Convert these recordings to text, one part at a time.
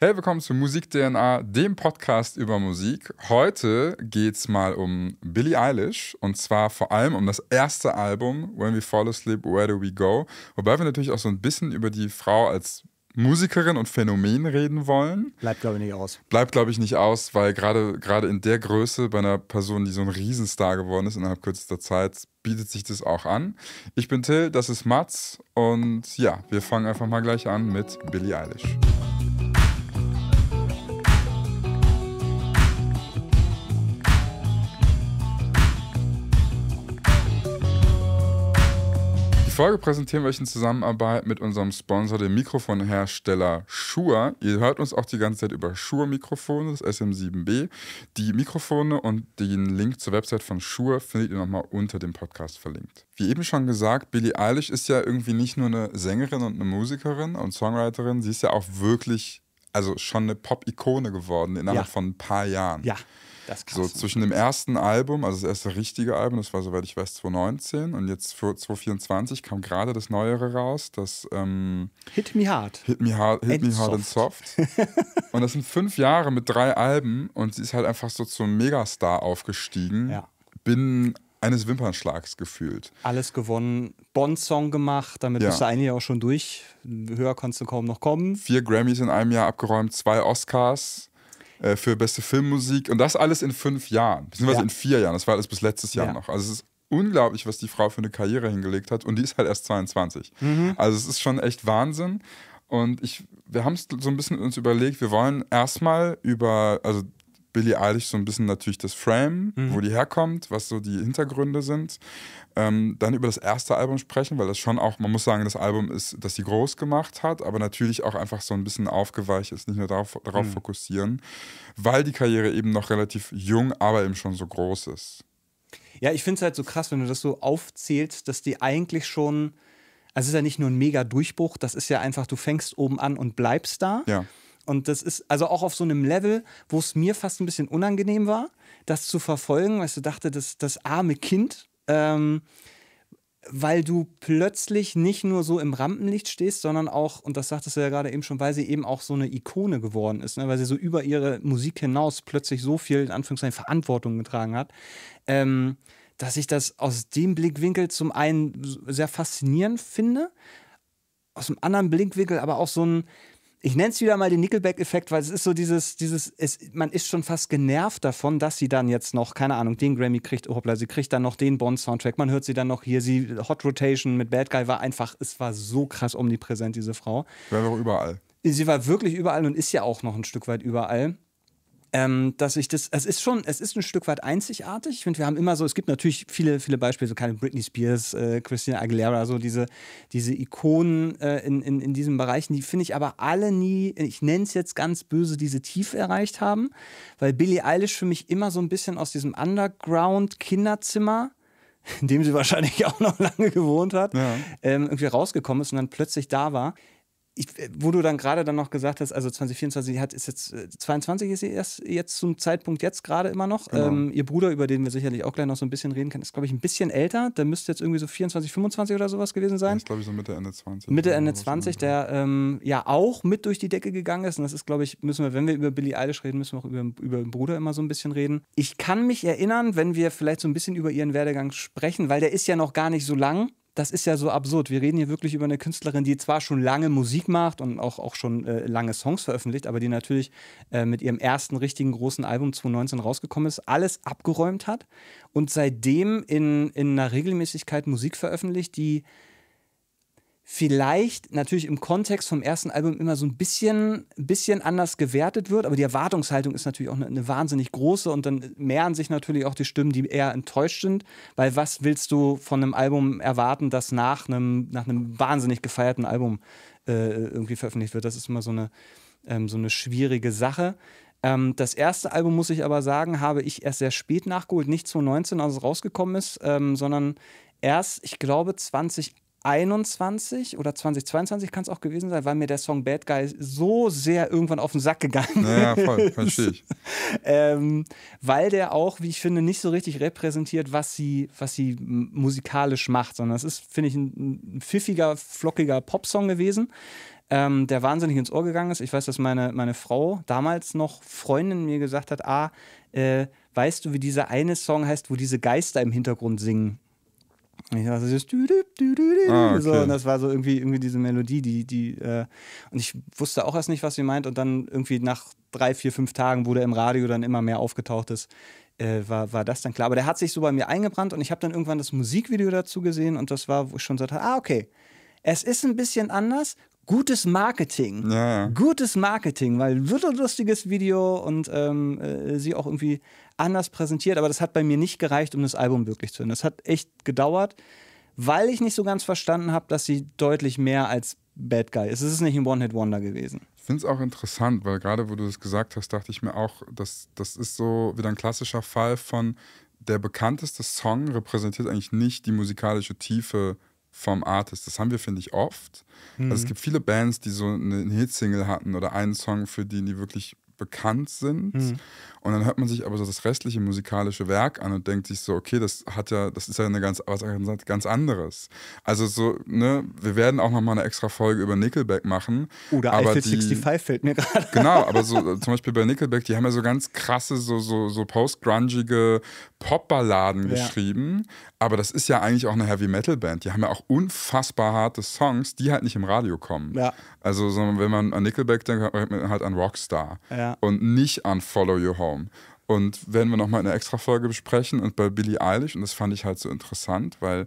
Hey, willkommen zu Musik DNA, dem Podcast über Musik. Heute geht es mal um Billie Eilish und zwar vor allem um das erste Album, When We Fall Asleep, Where Do We Go? Wobei wir natürlich auch so ein bisschen über die Frau als Musikerin und Phänomen reden wollen. Bleibt, glaube ich, nicht aus. Bleibt, glaube ich, nicht aus, weil gerade gerade in der Größe bei einer Person, die so ein Riesenstar geworden ist innerhalb kürzester Zeit, bietet sich das auch an. Ich bin Till, das ist Mats und ja, wir fangen einfach mal gleich an mit Billie Eilish. Folge präsentieren wir euch in Zusammenarbeit mit unserem Sponsor, dem Mikrofonhersteller Shure. Ihr hört uns auch die ganze Zeit über Shure-Mikrofone, das SM7B. Die Mikrofone und den Link zur Website von Shure findet ihr nochmal unter dem Podcast verlinkt. Wie eben schon gesagt, Billie Eilish ist ja irgendwie nicht nur eine Sängerin und eine Musikerin und Songwriterin, sie ist ja auch wirklich, also schon eine Pop-Ikone geworden innerhalb ja. von ein paar Jahren. Ja. Das so zwischen dem ersten Album, also das erste richtige Album, das war soweit ich weiß 2019 und jetzt für 2024 kam gerade das Neuere raus, das ähm, Hit Me Hard. Hit Me Hard, Hit and Me Hard and Soft. und das sind fünf Jahre mit drei Alben und sie ist halt einfach so zum Megastar aufgestiegen. Ja. Binnen eines Wimpernschlags gefühlt. Alles gewonnen, Bond-Song gemacht, damit ja. bist du eigentlich auch schon durch. Höher konntest du kaum noch kommen. Vier Grammys in einem Jahr abgeräumt, zwei Oscars. Äh, für beste Filmmusik und das alles in fünf Jahren, beziehungsweise ja. in vier Jahren. Das war alles bis letztes Jahr ja. noch. Also es ist unglaublich, was die Frau für eine Karriere hingelegt hat und die ist halt erst 22. Mhm. Also es ist schon echt Wahnsinn. Und ich, wir haben es so ein bisschen uns überlegt, wir wollen erstmal über, also Billie Eilish so ein bisschen natürlich das Frame, mhm. wo die herkommt, was so die Hintergründe sind. Ähm, dann über das erste Album sprechen, weil das schon auch, man muss sagen, das Album ist, das sie groß gemacht hat, aber natürlich auch einfach so ein bisschen aufgeweicht ist, nicht nur darauf, darauf mhm. fokussieren, weil die Karriere eben noch relativ jung, aber eben schon so groß ist. Ja, ich finde es halt so krass, wenn du das so aufzählst, dass die eigentlich schon, also es ist ja nicht nur ein mega Durchbruch, das ist ja einfach, du fängst oben an und bleibst da. Ja. Und das ist also auch auf so einem Level, wo es mir fast ein bisschen unangenehm war, das zu verfolgen, weil ich dachte, das, das arme Kind, ähm, weil du plötzlich nicht nur so im Rampenlicht stehst, sondern auch, und das sagtest du ja gerade eben schon, weil sie eben auch so eine Ikone geworden ist, ne? weil sie so über ihre Musik hinaus plötzlich so viel, in Anführungszeichen, Verantwortung getragen hat, ähm, dass ich das aus dem Blickwinkel zum einen sehr faszinierend finde, aus dem anderen Blickwinkel aber auch so ein, ich nenne es wieder mal den Nickelback-Effekt, weil es ist so dieses, dieses, es, man ist schon fast genervt davon, dass sie dann jetzt noch, keine Ahnung, den Grammy kriegt, oh hoppla, sie kriegt dann noch den Bond-Soundtrack, man hört sie dann noch hier, sie, Hot Rotation mit Bad Guy war einfach, es war so krass omnipräsent, diese Frau. War doch überall. Sie war wirklich überall und ist ja auch noch ein Stück weit überall ähm, dass ich das, es ist schon, es ist ein Stück weit einzigartig. Ich finde, wir haben immer so, es gibt natürlich viele, viele Beispiele, so keine Britney Spears, äh, Christina Aguilera, so diese, diese Ikonen äh, in, in, in diesen Bereichen, die finde ich aber alle nie, ich nenne es jetzt ganz böse, diese Tiefe erreicht haben, weil Billie Eilish für mich immer so ein bisschen aus diesem Underground-Kinderzimmer in dem sie wahrscheinlich auch noch lange gewohnt hat, ja. ähm, irgendwie rausgekommen ist und dann plötzlich da war ich, wo du dann gerade dann noch gesagt hast, also 2024 hat, ist jetzt, 22 äh, ist sie erst jetzt zum Zeitpunkt jetzt gerade immer noch. Genau. Ähm, ihr Bruder, über den wir sicherlich auch gleich noch so ein bisschen reden können, ist, glaube ich, ein bisschen älter. Der müsste jetzt irgendwie so 24, 25 oder sowas gewesen sein. Das ist, glaube ich, so Mitte, Ende 20. Mitte, Ende 20, der ähm, ja auch mit durch die Decke gegangen ist. Und das ist, glaube ich, müssen wir, wenn wir über Billie Eilish reden, müssen wir auch über, über den Bruder immer so ein bisschen reden. Ich kann mich erinnern, wenn wir vielleicht so ein bisschen über ihren Werdegang sprechen, weil der ist ja noch gar nicht so lang das ist ja so absurd. Wir reden hier wirklich über eine Künstlerin, die zwar schon lange Musik macht und auch, auch schon äh, lange Songs veröffentlicht, aber die natürlich äh, mit ihrem ersten richtigen großen Album 2019 rausgekommen ist, alles abgeräumt hat und seitdem in, in einer Regelmäßigkeit Musik veröffentlicht, die vielleicht natürlich im Kontext vom ersten Album immer so ein bisschen, bisschen anders gewertet wird, aber die Erwartungshaltung ist natürlich auch eine, eine, wahnsinnig große und dann mehren sich natürlich auch die Stimmen, die eher enttäuscht sind, weil was willst du von einem Album erwarten, das nach einem, nach einem wahnsinnig gefeierten Album äh, irgendwie veröffentlicht wird? Das ist immer so eine, ähm, so eine schwierige Sache. Ähm, das erste Album, muss ich aber sagen, habe ich erst sehr spät nachgeholt, nicht 2019, als es rausgekommen ist, ähm, sondern erst, ich glaube, 2018 2021 oder 2022 kann es auch gewesen sein, weil mir der Song Bad Guy so sehr irgendwann auf den Sack gegangen naja, voll, verstehe ich. ähm, weil der auch, wie ich finde, nicht so richtig repräsentiert, was sie, was sie musikalisch macht, sondern es ist, finde ich, ein, ein pfiffiger, flockiger Popsong gewesen. ähm, der wahnsinnig ins Ohr gegangen ist. Ich weiß, dass meine, meine Frau damals noch Freundin mir gesagt hat, ah, äh, weißt du, wie dieser eine Song heißt, wo diese Geister im Hintergrund singen? Ich war so, ah, okay. so, und das war so irgendwie, irgendwie diese Melodie, die, die, äh, und ich wusste auch erst nicht, was sie meint, und dann irgendwie nach drei, vier, fünf Tagen, wo der im Radio dann immer mehr aufgetaucht ist, äh, war, war das dann klar. Aber der hat sich so bei mir eingebrannt und ich habe dann irgendwann das Musikvideo dazu gesehen und das war, wo ich schon sagte, ah, okay, es ist ein bisschen anders, gutes Marketing. Ja. Gutes Marketing, weil wird ein lustiges Video und ähm, äh, sie auch irgendwie anders präsentiert, aber das hat bei mir nicht gereicht, um das Album wirklich zu hören. Das hat echt gedauert, weil ich nicht so ganz verstanden habe, dass sie deutlich mehr als Bad Guy ist. Es ist nicht ein One-Hit-Wonder gewesen. Ich finde es auch interessant, weil gerade wo du das gesagt hast, dachte ich mir auch, dass das ist so wieder ein klassischer Fall von der bekannteste Song repräsentiert eigentlich nicht die musikalische Tiefe vom Artist. Das haben wir, finde ich, oft. Mhm. Also es gibt viele Bands, die so eine Hitsingle hatten oder einen Song, für den die wirklich bekannt sind. Mhm. Und dann hört man sich aber so das restliche musikalische Werk an und denkt sich so, okay, das hat ja, das ist ja eine ganz, was ganz anderes. Also so, ne, wir werden auch nochmal eine extra Folge über Nickelback machen. Oder aber Eiffel 65 fällt mir gerade. Genau, aber so zum Beispiel bei Nickelback, die haben ja so ganz krasse, so, so, so post-grungige Popballaden ja. geschrieben. Aber das ist ja eigentlich auch eine Heavy-Metal-Band. Die haben ja auch unfassbar harte Songs, die halt nicht im Radio kommen. Ja. Also so, wenn man an Nickelback denkt, hört man halt an Rockstar. Ja. Und nicht an Follow Your Home. Und werden wir nochmal eine extra Folge besprechen und bei Billie Eilish, und das fand ich halt so interessant, weil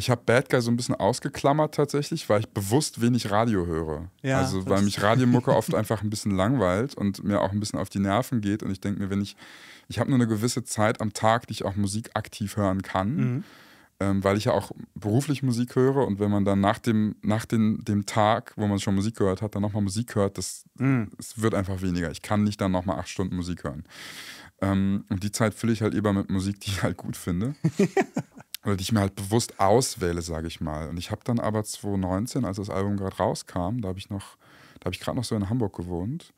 ich habe Bad Guy so ein bisschen ausgeklammert tatsächlich, weil ich bewusst wenig Radio höre. Ja, also weil mich Radiomucke oft einfach ein bisschen langweilt und mir auch ein bisschen auf die Nerven geht. Und ich denke mir, wenn ich, ich habe nur eine gewisse Zeit am Tag, die ich auch Musik aktiv hören kann. Mhm ähm, weil ich ja auch beruflich Musik höre und wenn man dann nach dem, nach den, dem Tag, wo man schon Musik gehört hat, dann nochmal Musik hört, das mm. es wird einfach weniger. Ich kann nicht dann nochmal acht Stunden Musik hören. Ähm, und die Zeit fülle ich halt lieber mit Musik, die ich halt gut finde. oder die ich mir halt bewusst auswähle, sage ich mal. Und ich habe dann aber 2019, als das Album gerade rauskam, da habe ich noch, da habe ich gerade noch so in Hamburg gewohnt.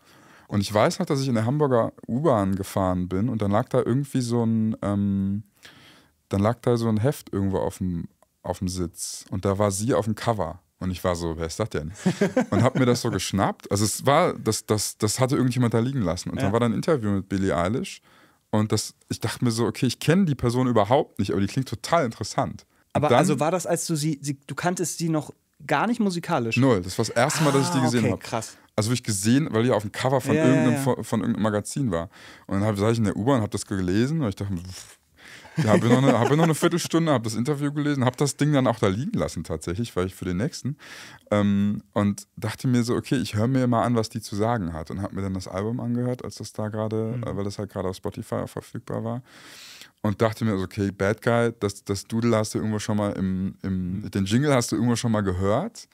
Und ich weiß noch, dass ich in der Hamburger U-Bahn gefahren bin und dann lag da irgendwie so ein, ähm, dann lag da so ein Heft irgendwo auf dem, auf dem Sitz und da war sie auf dem Cover. Und ich war so, wer ist das denn? Und hab mir das so geschnappt. Also es war, das, das, das hatte irgendjemand da liegen lassen. Und ja. dann war da ein Interview mit Billie Eilish. Und das, ich dachte mir so, okay, ich kenne die Person überhaupt nicht, aber die klingt total interessant. aber dann, also war das, als du sie, sie, du kanntest sie noch gar nicht musikalisch? Null, das war das erste Mal, ah, dass ich die ah, gesehen okay, habe. krass. Also habe ich gesehen, weil die auf dem Cover von, ja, irgendeinem, ja. Von, von, irgendeinem Magazin war. Und dann saß ich in der U-Bahn, habe das gelesen und ich dachte mir, ja, habe noch, eine, hab noch eine Viertelstunde, habe das Interview gelesen, habe das Ding dann auch da liegen lassen tatsächlich, weil ich für den nächsten. Ähm, und dachte mir so, okay, ich höre mir mal an, was die zu sagen hat. Und habe mir dann das Album angehört, als das da gerade, mhm. äh, weil das halt gerade auf Spotify verfügbar war. Und dachte mir, so, okay, Bad Guy, das, das Doodle hast du irgendwo schon mal im, im, mhm. den Jingle hast du irgendwo schon mal gehört.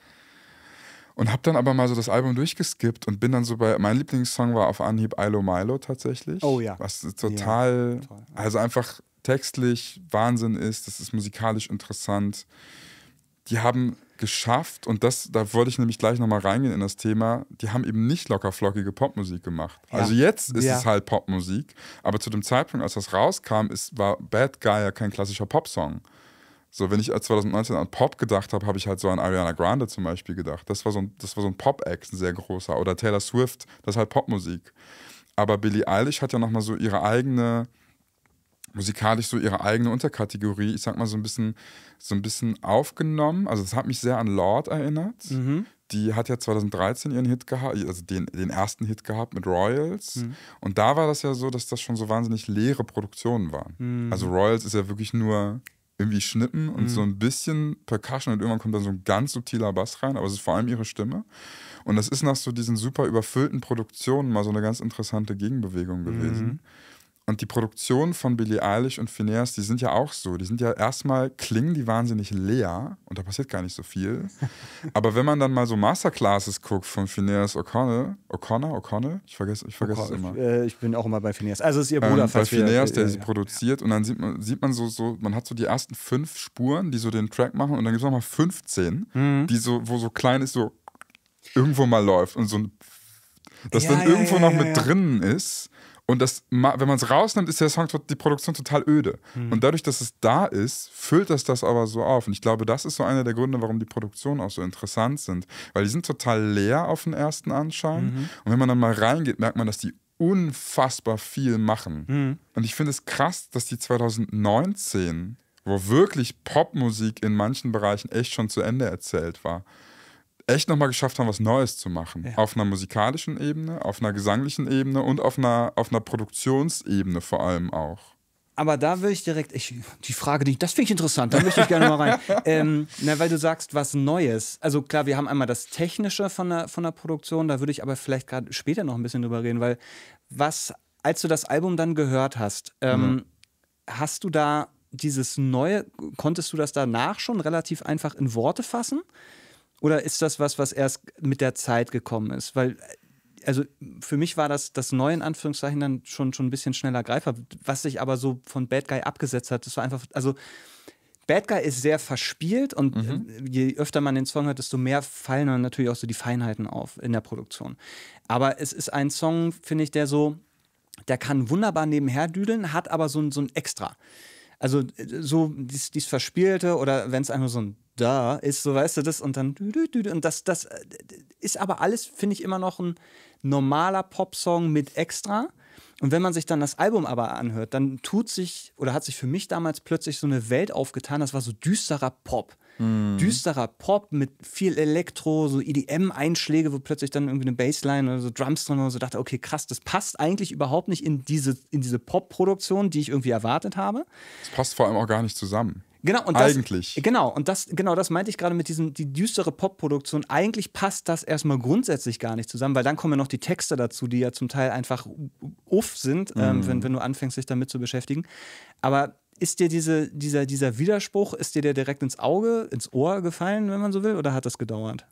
Und habe dann aber mal so das Album durchgeskippt und bin dann so bei, mein Lieblingssong war auf Anhieb Ilo Milo tatsächlich. Oh ja. Was total, ja, also einfach textlich Wahnsinn ist, das ist musikalisch interessant. Die haben geschafft, und das, da wollte ich nämlich gleich nochmal reingehen in das Thema, die haben eben nicht lockerflockige Popmusik gemacht. Ja. Also jetzt ist ja. es halt Popmusik, aber zu dem Zeitpunkt, als das rauskam, ist, war Bad Guy ja kein klassischer Popsong. So, wenn ich 2019 an Pop gedacht habe, habe ich halt so an Ariana Grande zum Beispiel gedacht. Das war so ein, das war so ein Pop-Act, ein sehr großer. Oder Taylor Swift, das ist halt Popmusik. Aber Billie Eilish hat ja nochmal so ihre eigene musikalisch so ihre eigene Unterkategorie, ich sag mal, so ein bisschen, so ein bisschen aufgenommen. Also es hat mich sehr an Lord erinnert. Mhm. Die hat ja 2013 ihren Hit gehabt, also den, den ersten Hit gehabt mit Royals. Mhm. Und da war das ja so, dass das schon so wahnsinnig leere Produktionen waren. Mhm. Also Royals ist ja wirklich nur irgendwie Schnippen und mhm. so ein bisschen Percussion und irgendwann kommt dann so ein ganz subtiler Bass rein, aber es ist vor allem ihre Stimme. Und das ist nach so diesen super überfüllten Produktionen mal so eine ganz interessante Gegenbewegung gewesen. Und die Produktion von Billie Eilish und Phineas, die sind ja auch so. Die sind ja erstmal, klingen die wahnsinnig leer und da passiert gar nicht so viel. Aber wenn man dann mal so Masterclasses guckt von Phineas O'Connell, O'Connor, O'Connell, ich vergesse, ich vergesse es immer. Ich, äh, ich, bin auch immer bei Phineas. Also ist ihr Bruder ähm, Bei Phineas, der sie produziert und dann sieht man, sieht man so, so, man hat so die ersten fünf Spuren, die so den Track machen und dann gibt es nochmal 15, mhm. die so, wo so klein ist, so irgendwo mal läuft und so ein, das ja, dann ja, irgendwo ja, noch mit drin ist Und das, wenn man es rausnimmt, ist der Song, die Produktion total öde. Mhm. Und dadurch, dass es da ist, füllt das das aber so auf. Und ich glaube, das ist so einer der Gründe, warum die Produktionen auch so interessant sind. Weil die sind total leer auf den ersten Anschein. Mhm. Und wenn man dann mal reingeht, merkt man, dass die unfassbar viel machen. Mhm. Und ich finde es krass, dass die 2019, wo wirklich Popmusik in manchen Bereichen echt schon zu Ende erzählt war, echt nochmal geschafft haben, was Neues zu machen. Ja. Auf einer musikalischen Ebene, auf einer gesanglichen Ebene und auf einer, auf einer Produktionsebene vor allem auch. Aber da würde ich direkt, ich, die Frage, die, das finde ich interessant, da möchte ich gerne mal rein. ähm, na, weil du sagst, was Neues. Also klar, wir haben einmal das Technische von der, von der Produktion, da würde ich aber vielleicht gerade später noch ein bisschen drüber reden, weil was, als du das Album dann gehört hast, ähm, mhm. hast du da dieses Neue, konntest du das danach schon relativ einfach in Worte fassen? Oder ist das was, was erst mit der Zeit gekommen ist? Weil, also für mich war das, das Neue in Anführungszeichen dann schon, schon ein bisschen schneller greifbar. Was sich aber so von Bad Guy abgesetzt hat, das war einfach, also Bad Guy ist sehr verspielt und mhm. je öfter man den Song hört, desto mehr fallen dann natürlich auch so die Feinheiten auf in der Produktion. Aber es ist ein Song, finde ich, der so, der kann wunderbar nebenher düdeln, hat aber so ein, so ein Extra. Also so dies, dies Verspielte oder wenn es einfach so ein da ist, so weißt du das und dann und das, das äh, ist aber alles, finde ich, immer noch ein normaler Popsong mit Extra. Und wenn man sich dann das Album aber anhört, dann tut sich oder hat sich für mich damals plötzlich so eine Welt aufgetan, das war so düsterer Pop. Mm. Düsterer Pop mit viel Elektro, so EDM-Einschläge, wo plötzlich dann irgendwie eine Bassline oder so Drums drin und so dachte, okay, krass, das passt eigentlich überhaupt nicht in diese, in diese Pop-Produktion, die ich irgendwie erwartet habe. Das passt vor allem auch gar nicht zusammen. Genau, und das, eigentlich. Genau, und das, genau das meinte ich gerade mit diesem, die düstere Pop-Produktion. Eigentlich passt das erstmal grundsätzlich gar nicht zusammen, weil dann kommen ja noch die Texte dazu, die ja zum Teil einfach uff sind, ähm, mhm. ähm, wenn, wenn du anfängst, dich damit zu beschäftigen. Aber ist dir diese, dieser, dieser Widerspruch, ist dir der direkt ins Auge, ins Ohr gefallen, wenn man so will, oder hat das gedauert?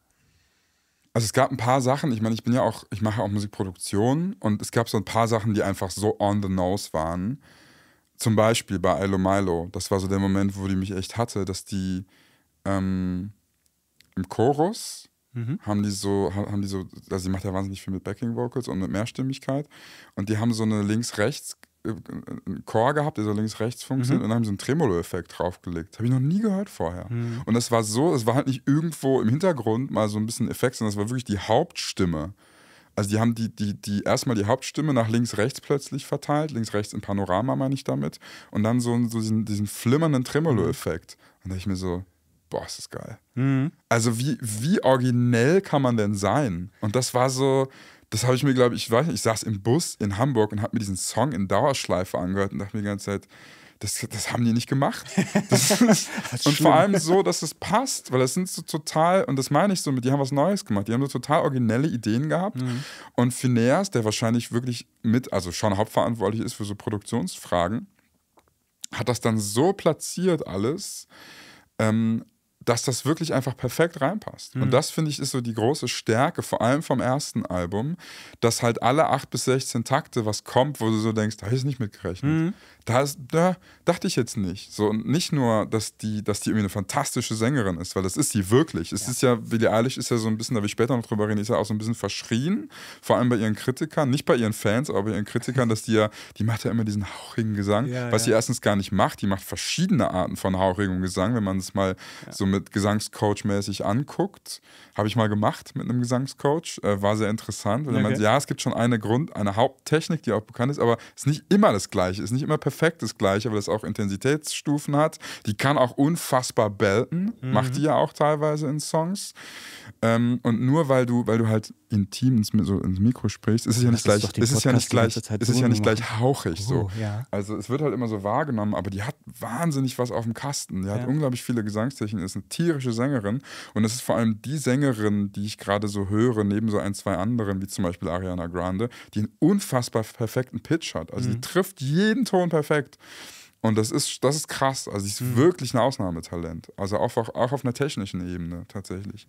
Also es gab ein paar Sachen, ich meine, ich bin ja auch, ich mache auch Musikproduktion und es gab so ein paar Sachen, die einfach so on the nose waren zum Beispiel bei Ilo Milo, das war so der Moment, wo die mich echt hatte, dass die ähm, im Chorus mhm. haben die so, haben die so, also sie macht ja wahnsinnig viel mit Backing Vocals und mit Mehrstimmigkeit und die haben so eine links-rechts äh, Chor gehabt, der so links-rechts funktioniert mhm. und dann haben sie einen Tremolo-Effekt draufgelegt. Habe ich noch nie gehört vorher. Mhm. Und das war so, es war halt nicht irgendwo im Hintergrund mal so ein bisschen Effekt, sondern es war wirklich die Hauptstimme also die haben die, die, die erstmal die Hauptstimme nach links, rechts plötzlich verteilt, links, rechts im Panorama meine ich damit, und dann so, so diesen, diesen flimmernden Tremolo-Effekt. Und da ich mir so, boah, ist das geil. Mhm. Also wie, wie originell kann man denn sein? Und das war so, das habe ich mir, glaube ich, ich weiß nicht, ich saß im Bus in Hamburg und habe mir diesen Song in Dauerschleife angehört und dachte mir die ganze Zeit, das, das haben die nicht gemacht. Das, und vor allem so, dass es passt, weil das sind so total, und das meine ich so mit, die haben was Neues gemacht, die haben so total originelle Ideen gehabt. Mhm. Und Phineas, der wahrscheinlich wirklich mit, also schon hauptverantwortlich ist für so Produktionsfragen, hat das dann so platziert alles, ähm, dass das wirklich einfach perfekt reinpasst. Mhm. Und das finde ich ist so die große Stärke, vor allem vom ersten Album, dass halt alle 8 bis 16 Takte was kommt, wo du so denkst, da ich nicht mitgerechnet. Mhm da, da dachte ich jetzt nicht. So, und nicht nur, dass die, dass die irgendwie eine fantastische Sängerin ist, weil das ist sie wirklich. Es ja. ist ja, Billie Eilish ist ja so ein bisschen, da will ich später noch drüber reden, ist ja auch so ein bisschen verschrien, vor allem bei ihren Kritikern, nicht bei ihren Fans, aber bei ihren Kritikern, dass die ja, die macht ja immer diesen hauchigen Gesang, ja, was ja. sie erstens gar nicht macht. Die macht verschiedene Arten von hauchigem Gesang, wenn man es mal so mit Gesangscoach-mäßig anguckt. Habe ich mal gemacht mit einem Gesangscoach, äh, war sehr interessant. Okay. Meint, ja, es gibt schon eine Grund, eine Haupttechnik, die auch bekannt ist, aber es ist nicht immer das Gleiche, es ist nicht immer perfekt perfekt das gleiche, weil es auch Intensitätsstufen hat. Die kann auch unfassbar belten, mhm. macht die ja auch teilweise in Songs. Ähm, und nur weil du, weil du halt intim ins, so ins Mikro sprichst, ist es ja nicht gleich, ist es ja nicht gleich, ist es ja nicht gleich hauchig oh, so. Ja. Also es wird halt immer so wahrgenommen, aber die hat wahnsinnig was auf dem Kasten. Die hat ja. unglaublich viele Gesangstechniken, ist eine tierische Sängerin und es ist vor allem die Sängerin, die ich gerade so höre, neben so ein, zwei anderen, wie zum Beispiel Ariana Grande, die einen unfassbar perfekten Pitch hat. Also mhm. die trifft jeden Ton perfekt. Und das ist, das ist krass. Also, sie ist mhm. wirklich ein Ausnahmetalent. Also, auch, auch, auch auf einer technischen Ebene tatsächlich.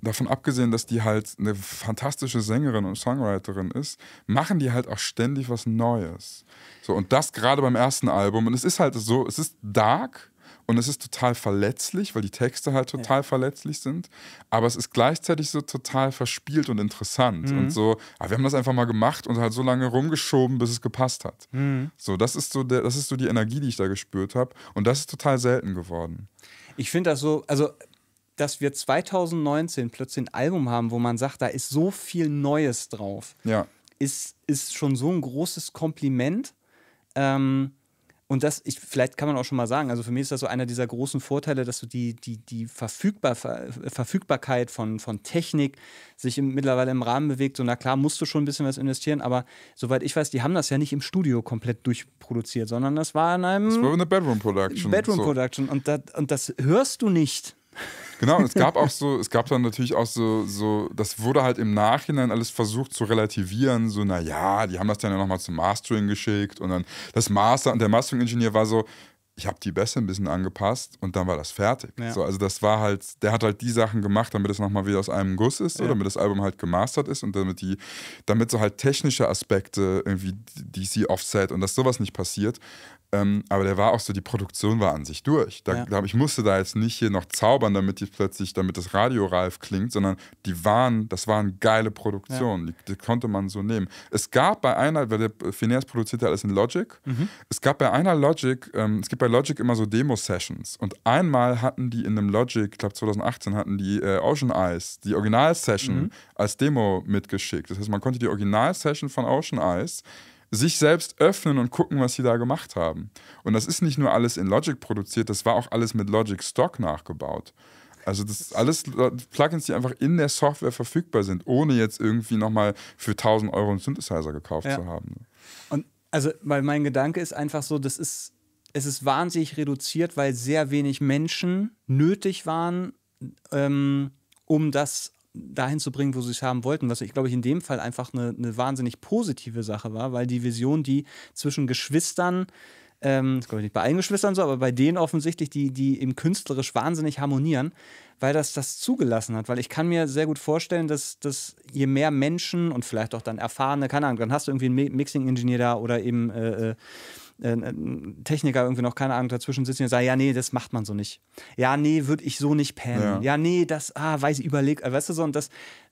Davon abgesehen, dass die halt eine fantastische Sängerin und Songwriterin ist, machen die halt auch ständig was Neues. So, und das gerade beim ersten Album. Und es ist halt so, es ist dark und es ist total verletzlich, weil die Texte halt total ja. verletzlich sind, aber es ist gleichzeitig so total verspielt und interessant mhm. und so, ah, wir haben das einfach mal gemacht und halt so lange rumgeschoben, bis es gepasst hat. Mhm. So, das ist so der, das ist so die Energie, die ich da gespürt habe und das ist total selten geworden. Ich finde das so, also dass wir 2019 plötzlich ein Album haben, wo man sagt, da ist so viel Neues drauf, ja. ist, ist schon so ein großes Kompliment. Ähm, und das, ich, vielleicht kann man auch schon mal sagen, also für mich ist das so einer dieser großen Vorteile, dass du die, die, die Verfügbar, Verfügbarkeit von, von Technik sich im, mittlerweile im Rahmen bewegt. So, na klar, musst du schon ein bisschen was investieren, aber soweit ich weiß, die haben das ja nicht im Studio komplett durchproduziert, sondern das war in einem. Das war eine Bedroom Production. Bedroom Production. Und, das, und das hörst du nicht. Genau, und es gab auch so, es gab dann natürlich auch so, so, das wurde halt im Nachhinein alles versucht zu relativieren, so, naja, die haben das dann ja nochmal zum Mastering geschickt und dann das Master und der Mastering-Ingenieur war so, ich habe die Bässe ein bisschen angepasst und dann war das fertig. Ja. So, also das war halt, der hat halt die Sachen gemacht, damit es nochmal wieder aus einem Guss ist, ja. damit das Album halt gemastert ist und damit die, damit so halt technische Aspekte irgendwie DC Offset und dass sowas nicht passiert. Ähm, aber der war auch so, die Produktion war an sich durch. Da, ja. da, ich musste da jetzt nicht hier noch zaubern, damit die plötzlich, damit das Radio reif klingt, sondern die waren, das waren geile Produktionen. Ja. Die, die, konnte man so nehmen. Es gab bei einer, weil der Phineas produzierte alles in Logic, mhm. es gab bei einer Logic, ähm, es gibt bei Logic immer so Demo-Sessions. Und einmal hatten die in einem Logic, ich glaube 2018, hatten die äh, Ocean Eyes, die Original-Session mhm. als Demo mitgeschickt. Das heißt, man konnte die Original-Session von Ocean Eyes sich selbst öffnen und gucken, was sie da gemacht haben. Und das ist nicht nur alles in Logic produziert, das war auch alles mit Logic Stock nachgebaut. Also das ist alles Plugins, die einfach in der Software verfügbar sind, ohne jetzt irgendwie nochmal für 1000 Euro einen Synthesizer gekauft ja. zu haben. Und also, weil mein Gedanke ist einfach so, das ist, es ist wahnsinnig reduziert, weil sehr wenig Menschen nötig waren, ähm, um das dahin zu bringen, wo sie es haben wollten, was ich glaube ich in dem Fall einfach eine, eine wahnsinnig positive Sache war, weil die Vision, die zwischen Geschwistern, ähm, das glaube ich nicht bei allen Geschwistern so, aber bei denen offensichtlich, die, die eben künstlerisch wahnsinnig harmonieren, weil das das zugelassen hat. Weil ich kann mir sehr gut vorstellen, dass, dass je mehr Menschen und vielleicht auch dann erfahrene, keine Ahnung, dann hast du irgendwie einen Mixing-Ingenieur da oder eben äh, äh Techniker irgendwie noch, keine Ahnung, dazwischen sitzen und sagen, ja, nee, das macht man so nicht. Ja, nee, würde ich so nicht pennen. Ja. ja, nee, das, ah, weiß ich, überleg, äh, weißt du so, und das,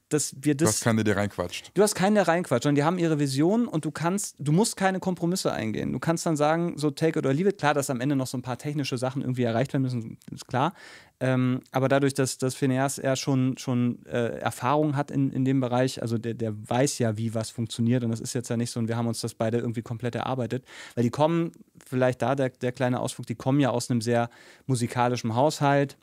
dass wir das. Du hast keinen, der reinquatscht. Du hast keinen, der reinquatscht, sondern die haben ihre Vision und du kannst, du musst keine Kompromisse eingehen. Du kannst dann sagen, so take it or leave it. Klar, dass am Ende noch so ein paar technische Sachen irgendwie erreicht werden müssen, ist klar. Ähm, aber dadurch, dass, dass Phineas eher schon, schon äh, Erfahrung hat in, in dem Bereich, also der, der weiß ja, wie was funktioniert und das ist jetzt ja nicht so, und wir haben uns das beide irgendwie komplett erarbeitet, weil die kommen, vielleicht da der, der kleine Ausflug, die kommen ja aus einem sehr musikalischen Haushalt,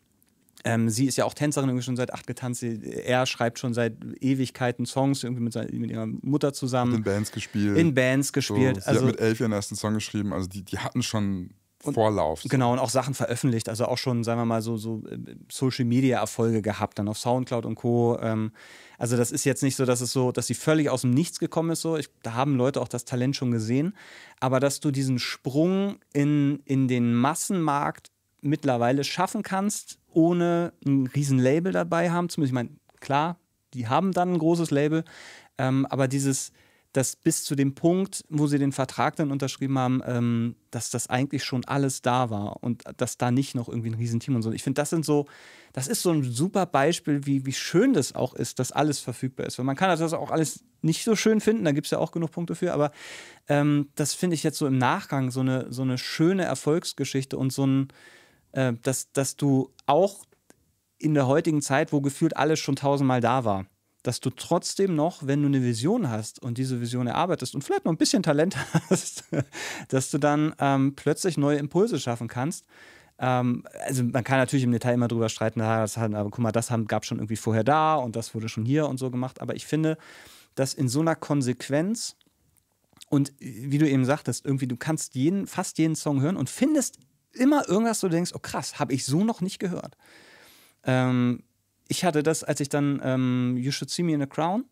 ähm, sie ist ja auch Tänzerin, irgendwie schon seit acht getanzt. Er schreibt schon seit Ewigkeiten Songs, irgendwie mit, seiner, mit ihrer Mutter zusammen. Hat in Bands gespielt. In Bands gespielt. So, sie also, hat mit elf ihren ersten Song geschrieben. Also die, die hatten schon und, Vorlauf. Genau, und auch Sachen veröffentlicht. Also auch schon, sagen wir mal, so, so äh, Social-Media-Erfolge gehabt, dann auf Soundcloud und Co. Ähm, also das ist jetzt nicht so, dass es so, dass sie völlig aus dem Nichts gekommen ist. So. Ich, da haben Leute auch das Talent schon gesehen. Aber dass du diesen Sprung in, in den Massenmarkt mittlerweile schaffen kannst, ohne ein riesen Label dabei haben. Zumindest, ich meine, klar, die haben dann ein großes Label, ähm, aber dieses, dass bis zu dem Punkt, wo sie den Vertrag dann unterschrieben haben, ähm, dass das eigentlich schon alles da war und dass da nicht noch irgendwie ein Riesenteam und so. Ich finde, das sind so, das ist so ein super Beispiel, wie, wie schön das auch ist, dass alles verfügbar ist. Weil man kann das auch alles nicht so schön finden, da gibt es ja auch genug Punkte für, aber ähm, das finde ich jetzt so im Nachgang so eine, so eine schöne Erfolgsgeschichte und so ein, äh, dass, dass du auch in der heutigen Zeit, wo gefühlt alles schon tausendmal da war, dass du trotzdem noch, wenn du eine Vision hast und diese Vision erarbeitest und vielleicht noch ein bisschen Talent hast, dass du dann ähm, plötzlich neue Impulse schaffen kannst. Ähm, also man kann natürlich im Detail immer drüber streiten, aber guck mal, das gab schon irgendwie vorher da und das wurde schon hier und so gemacht. Aber ich finde, dass in so einer Konsequenz und wie du eben sagtest, irgendwie du kannst jeden, fast jeden Song hören und findest immer irgendwas, wo du denkst, oh krass, habe ich so noch nicht gehört. Ähm, ich hatte das, als ich dann ähm, You Should See Me in a Crown.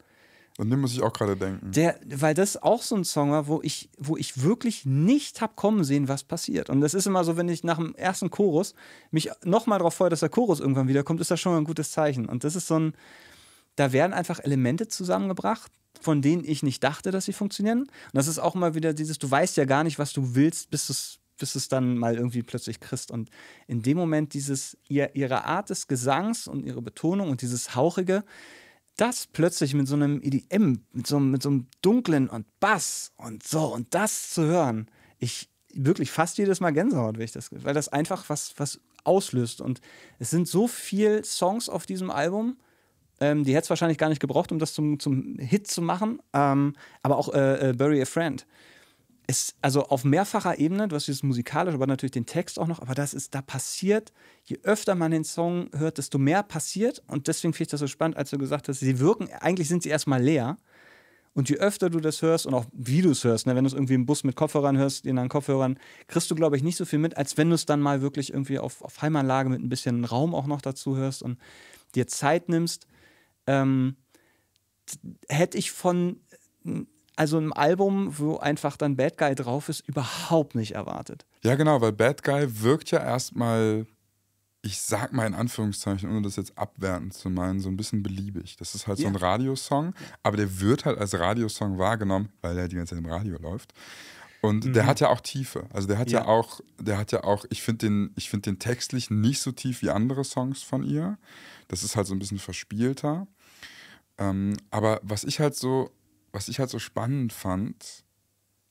Und dem muss ich auch gerade denken. Der, weil das auch so ein Song war, wo ich, wo ich wirklich nicht habe kommen sehen, was passiert. Und das ist immer so, wenn ich nach dem ersten Chorus mich nochmal darauf freue, dass der Chorus irgendwann wiederkommt, ist das schon ein gutes Zeichen. Und das ist so ein, da werden einfach Elemente zusammengebracht, von denen ich nicht dachte, dass sie funktionieren. Und das ist auch immer wieder dieses, du weißt ja gar nicht, was du willst, bis du es bis es dann mal irgendwie plötzlich kriegst. Und in dem Moment dieses, ihr, ihre Art des Gesangs und ihre Betonung und dieses Hauchige, das plötzlich mit so einem EDM, mit so, mit so einem dunklen und Bass und so und das zu hören, ich wirklich fast jedes Mal Gänsehaut, weil, ich das, weil das einfach was, was auslöst. Und es sind so viele Songs auf diesem Album, ähm, die hätte es wahrscheinlich gar nicht gebraucht, um das zum, zum Hit zu machen. Ähm, aber auch äh, äh, Bury a Friend. Es, also auf mehrfacher Ebene, du hast dieses musikalisch, aber natürlich den Text auch noch, aber das ist, da passiert, je öfter man den Song hört, desto mehr passiert. Und deswegen finde ich das so spannend, als du gesagt hast, sie wirken, eigentlich sind sie erstmal leer. Und je öfter du das hörst und auch wie du es hörst, ne, wenn du es irgendwie im Bus mit Kopfhörern hörst, in deinen Kopfhörern, kriegst du, glaube ich, nicht so viel mit, als wenn du es dann mal wirklich irgendwie auf, auf Heimanlage mit ein bisschen Raum auch noch dazu hörst und dir Zeit nimmst. Ähm, hätte ich von also ein Album, wo einfach dann Bad Guy drauf ist, überhaupt nicht erwartet. Ja, genau, weil Bad Guy wirkt ja erstmal, ich sag mal in Anführungszeichen, ohne das jetzt abwertend zu meinen, so ein bisschen beliebig. Das ist halt ja. so ein Radiosong, aber der wird halt als Radiosong wahrgenommen, weil er die ganze Zeit im Radio läuft. Und mhm. der hat ja auch Tiefe. Also der hat ja, ja auch, der hat ja auch, ich finde den, ich finde den textlich nicht so tief wie andere Songs von ihr. Das ist halt so ein bisschen verspielter. Ähm, aber was ich halt so was ich halt so spannend fand,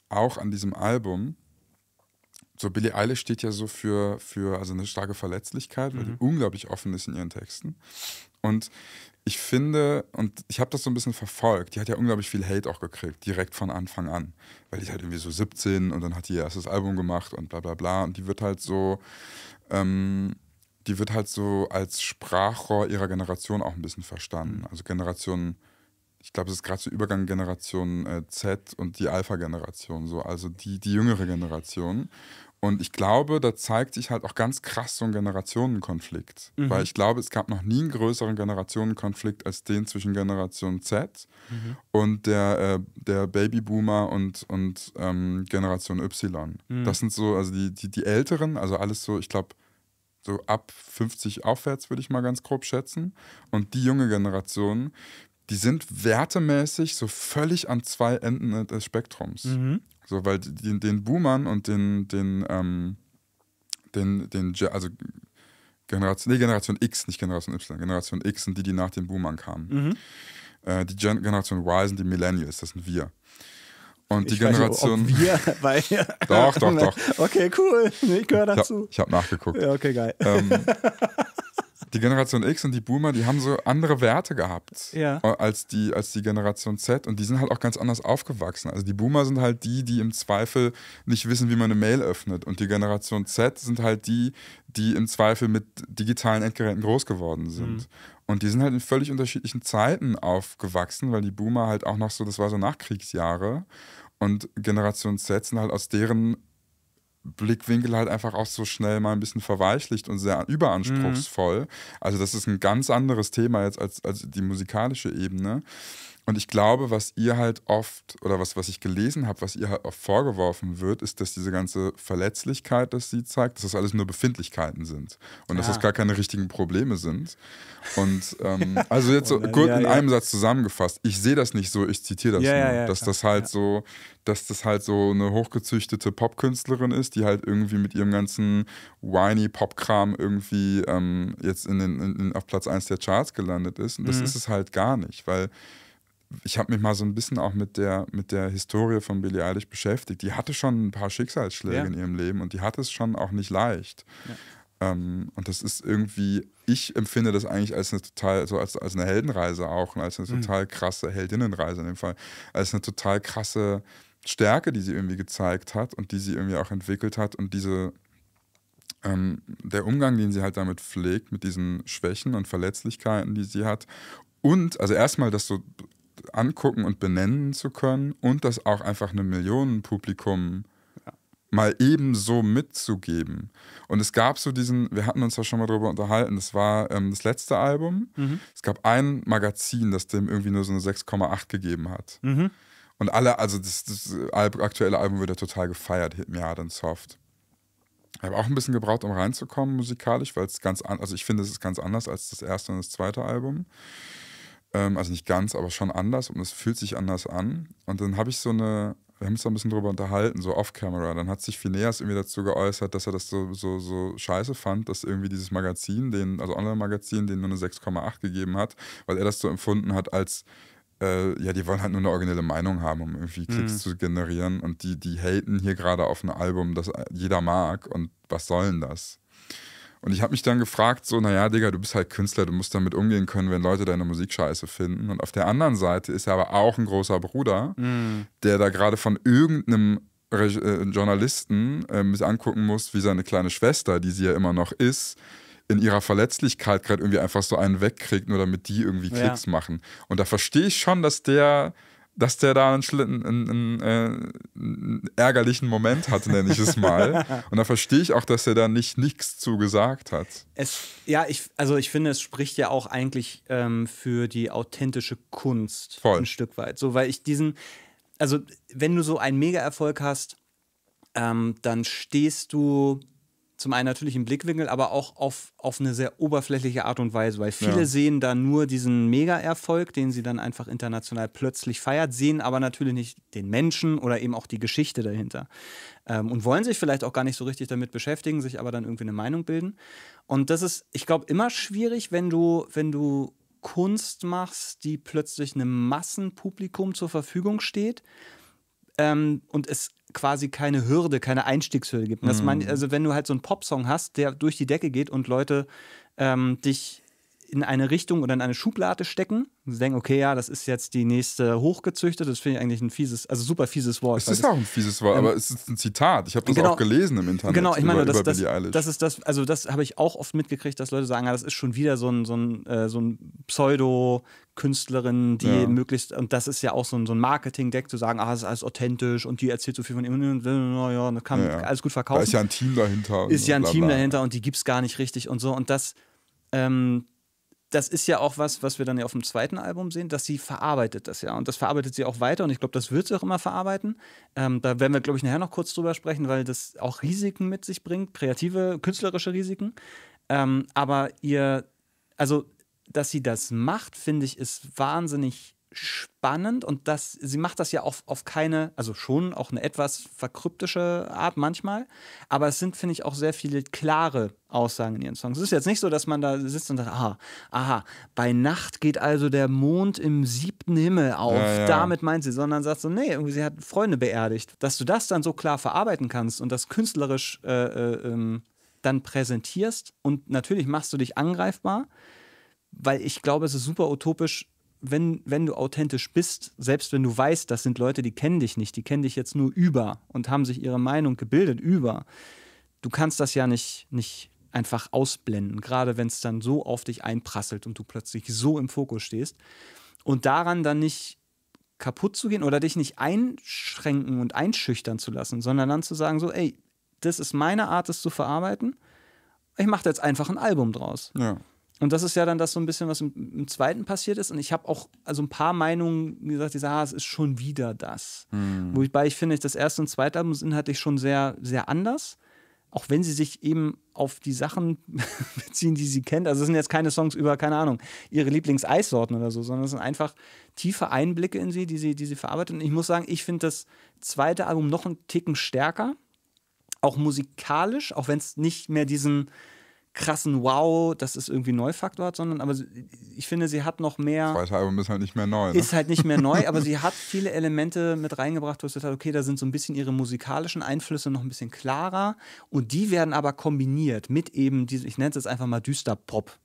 auch an diesem Album, so Billie Eilish steht ja so für, für also eine starke Verletzlichkeit, weil mhm. die unglaublich offen ist in ihren Texten. Und ich finde, und ich habe das so ein bisschen verfolgt, die hat ja unglaublich viel Hate auch gekriegt, direkt von Anfang an. Weil die ist halt irgendwie so 17 und dann hat die ihr erstes Album gemacht und bla bla bla. Und die wird halt so, ähm, die wird halt so als Sprachrohr ihrer Generation auch ein bisschen verstanden. Mhm. Also Generation ich glaube, es ist gerade so Übergang Generation äh, Z und die Alpha-Generation, so, also die, die jüngere Generation. Und ich glaube, da zeigt sich halt auch ganz krass so ein Generationenkonflikt. Mhm. Weil ich glaube, es gab noch nie einen größeren Generationenkonflikt als den zwischen Generation Z mhm. und der, äh, der Babyboomer und, und ähm, Generation Y. Mhm. Das sind so, also die, die, die Älteren, also alles so, ich glaube, so ab 50 aufwärts würde ich mal ganz grob schätzen. Und die junge Generation, die sind wertemäßig so völlig an zwei Enden des Spektrums. Mhm. So, weil die, den Boomern und den, den, ähm, den, den, also Generation, nee, Generation X, nicht Generation Y, Generation X sind die, die nach den Boomern kamen. Mhm. Äh, die Gen Generation Y sind die Millennials, das sind wir. Und die ich Generation. Nicht, wir, weil, doch, doch, doch. Okay, cool. Ich gehöre dazu. Ich habe hab nachgeguckt. Ja, okay, geil. Ähm, die Generation X und die Boomer, die haben so andere Werte gehabt ja. als, die, als die Generation Z und die sind halt auch ganz anders aufgewachsen. Also die Boomer sind halt die, die im Zweifel nicht wissen, wie man eine Mail öffnet und die Generation Z sind halt die, die im Zweifel mit digitalen Endgeräten groß geworden sind. Mhm. Und die sind halt in völlig unterschiedlichen Zeiten aufgewachsen, weil die Boomer halt auch noch so, das war so Nachkriegsjahre und Generation Z sind halt aus deren Blickwinkel halt einfach auch so schnell mal ein bisschen verweichlicht und sehr überanspruchsvoll. Mhm. Also das ist ein ganz anderes Thema jetzt als, als die musikalische Ebene. Und ich glaube, was ihr halt oft, oder was, was ich gelesen habe, was ihr halt oft vorgeworfen wird, ist, dass diese ganze Verletzlichkeit, dass sie zeigt, dass das alles nur Befindlichkeiten sind. Und ja. dass das gar keine richtigen Probleme sind. Und ähm, also jetzt so gut ja, in ja. einem Satz zusammengefasst, ich sehe das nicht so, ich zitiere das nur, dass das halt so, dass das halt so eine hochgezüchtete Popkünstlerin ist, die halt irgendwie mit ihrem ganzen whiny Popkram irgendwie ähm, jetzt in den, in, auf Platz 1 der Charts gelandet ist. Und das mhm. ist es halt gar nicht, weil ich habe mich mal so ein bisschen auch mit der, mit der Historie von Billie Eilish beschäftigt. Die hatte schon ein paar Schicksalsschläge ja. in ihrem Leben und die hatte es schon auch nicht leicht. Ja. Ähm, und das ist irgendwie, ich empfinde das eigentlich als eine total, so als, als eine Heldenreise auch und als eine mhm. total krasse Heldinnenreise in dem Fall, als eine total krasse Stärke, die sie irgendwie gezeigt hat und die sie irgendwie auch entwickelt hat und diese, ähm, der Umgang, den sie halt damit pflegt, mit diesen Schwächen und Verletzlichkeiten, die sie hat. Und, also erstmal das so angucken und benennen zu können und das auch einfach einem Millionenpublikum ja. mal ebenso mitzugeben. Und es gab so diesen, wir hatten uns ja schon mal darüber unterhalten, das war ähm, das letzte Album. Mhm. Es gab ein Magazin, das dem irgendwie nur so eine 6,8 gegeben hat. Mhm. Und alle, also das, das, aktuelle Album wird ja total gefeiert, Hit Me Hard and Soft. Ich habe auch ein bisschen gebraucht, um reinzukommen musikalisch, weil es ganz, an, also ich finde, es ist ganz anders als das erste und das zweite Album. Ähm, also nicht ganz, aber schon anders und es fühlt sich anders an. Und dann habe ich so eine, wir haben uns da ein bisschen drüber unterhalten, so off-camera. Dann hat sich Phineas irgendwie dazu geäußert, dass er das so, so, so scheiße fand, dass irgendwie dieses Magazin, den, also Online-Magazin, denen nur eine 6,8 gegeben hat, weil er das so empfunden hat als äh, ja, die wollen halt nur eine originelle Meinung haben, um irgendwie Klicks mhm. zu generieren. Und die, die haten hier gerade auf ein Album, das jeder mag. Und was soll denn das? Und ich habe mich dann gefragt, so, naja, Digga, du bist halt Künstler, du musst damit umgehen können, wenn Leute deine Musik scheiße finden. Und auf der anderen Seite ist er aber auch ein großer Bruder, mhm. der da gerade von irgendeinem Re äh, Journalisten äh, sich angucken muss, wie seine kleine Schwester, die sie ja immer noch ist, in ihrer Verletzlichkeit gerade irgendwie einfach so einen wegkriegt, nur damit die irgendwie Klicks ja. machen. Und da verstehe ich schon, dass der dass der da einen, einen, einen, äh, einen ärgerlichen Moment hat, nenne ich es mal. Und da verstehe ich auch, dass er da nicht nichts zugesagt hat. Es, ja, ich, also ich finde, es spricht ja auch eigentlich ähm, für die authentische Kunst Voll. ein Stück weit. So, weil ich diesen, also wenn du so einen Mega-Erfolg hast, ähm, dann stehst du zum einen natürlich im Blickwinkel, aber auch auf, auf eine sehr oberflächliche Art und Weise, weil viele ja. sehen da nur diesen Mega-Erfolg, den sie dann einfach international plötzlich feiert, sehen aber natürlich nicht den Menschen oder eben auch die Geschichte dahinter ähm, und wollen sich vielleicht auch gar nicht so richtig damit beschäftigen, sich aber dann irgendwie eine Meinung bilden. Und das ist, ich glaube, immer schwierig, wenn du, wenn du Kunst machst, die plötzlich einem Massenpublikum zur Verfügung steht ähm, und es quasi keine Hürde, keine Einstiegshürde gibt. Mhm. Mein, also wenn du halt so einen Popsong hast, der durch die Decke geht und Leute ähm, dich in eine Richtung oder in eine Schublade stecken und sie denken, okay, ja, das ist jetzt die nächste hochgezüchtete. Das finde ich eigentlich ein fieses, also super fieses Wort. Es ist auch ein fieses Wort, ähm, aber es ist ein Zitat. Ich habe das genau, auch gelesen im Internet. Genau, ich meine, über, das, über das, das, ist das, also das habe ich auch oft mitgekriegt, dass Leute sagen, ja, das ist schon wieder so ein, so ein, äh, so ein Pseudo- Künstlerin, die ja. möglichst, und das ist ja auch so ein, so ein Marketing-Deck, zu sagen, ah, das ist alles authentisch und die erzählt so viel von ihm, ja, das kann ja, alles gut verkaufen. Da ist ja ein Team dahinter. Ist ja ein Team dahinter und die gibt es gar nicht richtig und so. Und das, ähm, das ist ja auch was, was wir dann ja auf dem zweiten Album sehen, dass sie verarbeitet das ja. Und das verarbeitet sie auch weiter und ich glaube, das wird sie auch immer verarbeiten. Ähm, da werden wir, glaube ich, nachher noch kurz drüber sprechen, weil das auch Risiken mit sich bringt, kreative, künstlerische Risiken. Ähm, aber ihr, also, dass sie das macht, finde ich, ist wahnsinnig spannend und das, sie macht das ja auf, auf keine, also schon auch eine etwas verkryptische Art manchmal, aber es sind, finde ich, auch sehr viele klare Aussagen in ihren Songs. Es ist jetzt nicht so, dass man da sitzt und sagt, aha, aha, bei Nacht geht also der Mond im siebten Himmel auf, ja, ja. damit meint sie, sondern sagt so, nee, irgendwie sie hat Freunde beerdigt. Dass du das dann so klar verarbeiten kannst und das künstlerisch äh, äh, ähm, dann präsentierst und natürlich machst du dich angreifbar, weil ich glaube, es ist super utopisch, wenn, wenn du authentisch bist, selbst wenn du weißt, das sind Leute, die kennen dich nicht, die kennen dich jetzt nur über und haben sich ihre Meinung gebildet über, du kannst das ja nicht, nicht einfach ausblenden, gerade wenn es dann so auf dich einprasselt und du plötzlich so im Fokus stehst. Und daran dann nicht kaputt zu gehen oder dich nicht einschränken und einschüchtern zu lassen, sondern dann zu sagen, so, ey, das ist meine Art, es zu verarbeiten. Ich mache jetzt einfach ein Album draus. Ja. Und das ist ja dann das so ein bisschen, was im, im zweiten passiert ist. Und ich habe auch also ein paar Meinungen gesagt, die sagen, ah, es ist schon wieder das. Mhm. Wobei ich finde, das erste und zweite Album sind inhaltlich schon sehr, sehr anders. Auch wenn sie sich eben auf die Sachen beziehen, die sie kennt. Also es sind jetzt keine Songs über, keine Ahnung, ihre Lieblingseissorten oder so, sondern es sind einfach tiefe Einblicke in sie, die sie, die sie verarbeitet. Und ich muss sagen, ich finde das zweite Album noch einen Ticken stärker. Auch musikalisch, auch wenn es nicht mehr diesen krassen Wow, das ist irgendwie Neufaktor hat, sondern aber ich finde, sie hat noch mehr. Zweite Album ist halt nicht mehr neu. Ne? Ist halt nicht mehr neu, aber sie hat viele Elemente mit reingebracht, wo ich gesagt okay, da sind so ein bisschen ihre musikalischen Einflüsse noch ein bisschen klarer und die werden aber kombiniert mit eben diese, ich nenne es jetzt einfach mal düster Pop.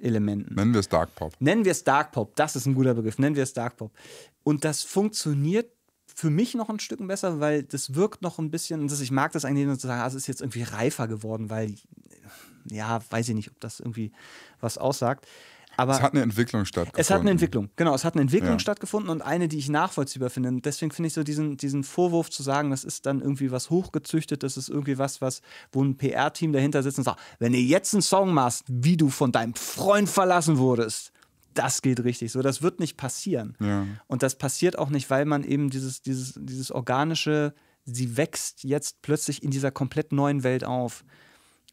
Elementen. Nennen wir es Dark Pop. Nennen wir es Dark Pop, das ist ein guter Begriff. Nennen wir es Dark Pop. Und das funktioniert für mich noch ein Stück besser, weil das wirkt noch ein bisschen, ich mag das eigentlich zu sagen, ah, es ist jetzt irgendwie reifer geworden, weil ja, weiß ich nicht, ob das irgendwie was aussagt. Aber es hat eine Entwicklung stattgefunden. Es hat eine Entwicklung, genau. Es hat eine Entwicklung ja. stattgefunden und eine, die ich nachvollziehbar finde. Und deswegen finde ich so diesen, diesen Vorwurf zu sagen, das ist dann irgendwie was hochgezüchtet, das ist irgendwie was, was wo ein PR-Team dahinter sitzt und sagt, wenn ihr jetzt einen Song machst, wie du von deinem Freund verlassen wurdest, das geht richtig so. Das wird nicht passieren. Ja. Und das passiert auch nicht, weil man eben dieses, dieses, dieses organische, sie wächst jetzt plötzlich in dieser komplett neuen Welt auf.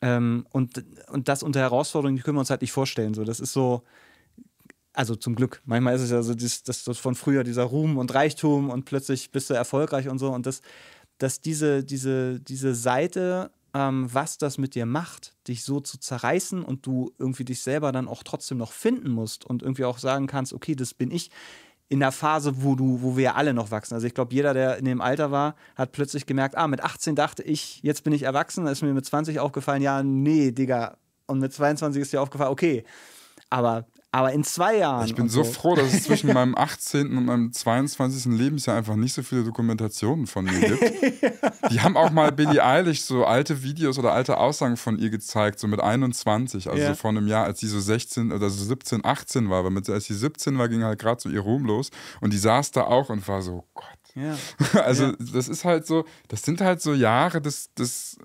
Ähm, und, und das unter Herausforderungen, die können wir uns halt nicht vorstellen. So, das ist so, also zum Glück. Manchmal ist es ja so, das, das, das von früher, dieser Ruhm und Reichtum und plötzlich bist du erfolgreich und so. Und das, dass diese, diese, diese Seite, ähm, was das mit dir macht, dich so zu zerreißen und du irgendwie dich selber dann auch trotzdem noch finden musst und irgendwie auch sagen kannst, okay, das bin ich in der Phase, wo du, wo wir alle noch wachsen. Also ich glaube, jeder, der in dem Alter war, hat plötzlich gemerkt, ah, mit 18 dachte ich, jetzt bin ich erwachsen, da ist mir mit 20 aufgefallen, ja, nee, Digga. Und mit 22 ist dir aufgefallen, okay. Aber aber in zwei Jahren. Ich bin so, so, froh, dass es zwischen meinem 18. und meinem 22. Lebensjahr einfach nicht so viele Dokumentationen von mir gibt. Die haben auch mal Billie Eilish so alte Videos oder alte Aussagen von ihr gezeigt, so mit 21, also ja. so vor einem Jahr, als sie so 16 oder so 17, 18 war. Weil mit, als sie 17 war, ging halt gerade so ihr Ruhm los. Und die saß da auch und war so, Gott. Ja. Also, ja. das ist halt so, das sind halt so Jahre des, des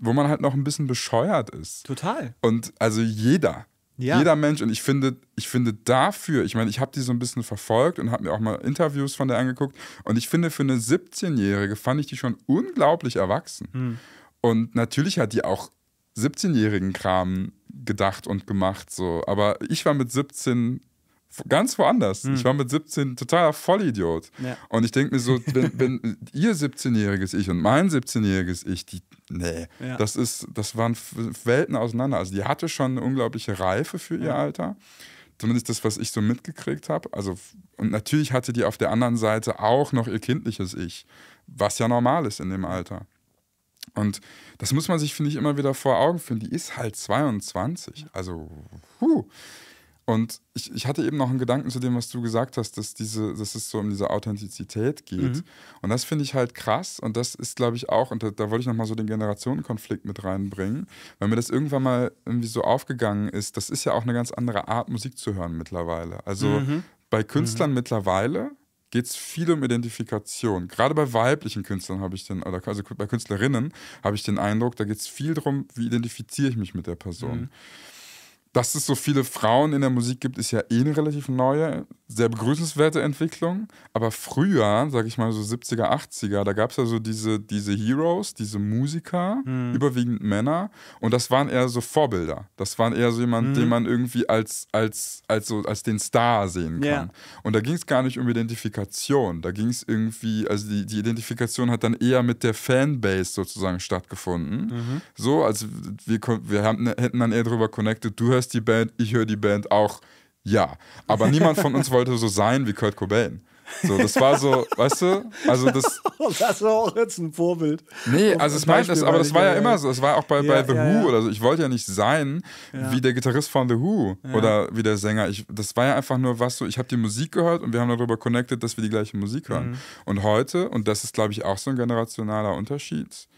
wo man halt noch ein bisschen bescheuert ist. Total. Und also jeder, ja. Jeder Mensch. Und ich finde, ich finde dafür, ich meine, ich habe die so ein bisschen verfolgt und habe mir auch mal Interviews von der angeguckt. Und ich finde, für eine 17-Jährige fand ich die schon unglaublich erwachsen. Hm. Und natürlich hat die auch 17-jährigen Kram gedacht und gemacht. So. Aber ich war mit 17 ganz woanders. Hm. Ich war mit 17 totaler Vollidiot. Ja. Und ich denke mir so, wenn, wenn ihr 17-jähriges Ich und mein 17-jähriges Ich, die, nee, ja. das ist, das waren Welten auseinander. Also die hatte schon eine unglaubliche Reife für ihr ja. Alter. Zumindest das, was ich so mitgekriegt habe. Also, und natürlich hatte die auf der anderen Seite auch noch ihr kindliches Ich, was ja normal ist in dem Alter. Und das muss man sich, finde ich, immer wieder vor Augen führen. Die ist halt 22. Also, huh. Und ich, ich hatte eben noch einen Gedanken zu dem, was du gesagt hast, dass, diese, dass es so um diese Authentizität geht. Mhm. Und das finde ich halt krass. Und das ist, glaube ich, auch, und da, da wollte ich nochmal so den Generationenkonflikt mit reinbringen, weil mir das irgendwann mal irgendwie so aufgegangen ist, das ist ja auch eine ganz andere Art, Musik zu hören mittlerweile. Also mhm. bei Künstlern mhm. mittlerweile geht es viel um Identifikation. Gerade bei weiblichen Künstlern habe ich den, oder also bei Künstlerinnen habe ich den Eindruck, da geht es viel darum, wie identifiziere ich mich mit der Person. Mhm dass es so viele Frauen in der Musik gibt, ist ja eh eine relativ neue, sehr begrüßenswerte Entwicklung. Aber früher, sag ich mal so 70er, 80er, da gab es ja so diese, diese Heroes, diese Musiker, mhm. überwiegend Männer. Und das waren eher so Vorbilder. Das waren eher so jemand, mhm. den man irgendwie als, als, als, so, als den Star sehen kann. Yeah. Und da ging es gar nicht um Identifikation. Da ging es irgendwie, also die, die Identifikation hat dann eher mit der Fanbase sozusagen stattgefunden. Mhm. So, also wir, wir haben, hätten dann eher darüber connected, du hörst hörst die Band, ich höre die Band auch. Ja, aber niemand von uns wollte so sein wie Kurt Cobain. So, das war so, weißt du, also das. das war auch jetzt ein Vorbild. Nee, also es meint das, aber das war ja immer so. Es war auch bei, ja, bei The ja, Who oder so. Ich wollte ja nicht sein wie der Gitarrist von The Who oder wie der Sänger. Ich, das war ja einfach nur was so, ich habe die Musik gehört und wir haben darüber connected, dass wir die gleiche Musik hören. Mhm. Und heute, und das ist, glaube ich, auch so ein generationaler Unterschied.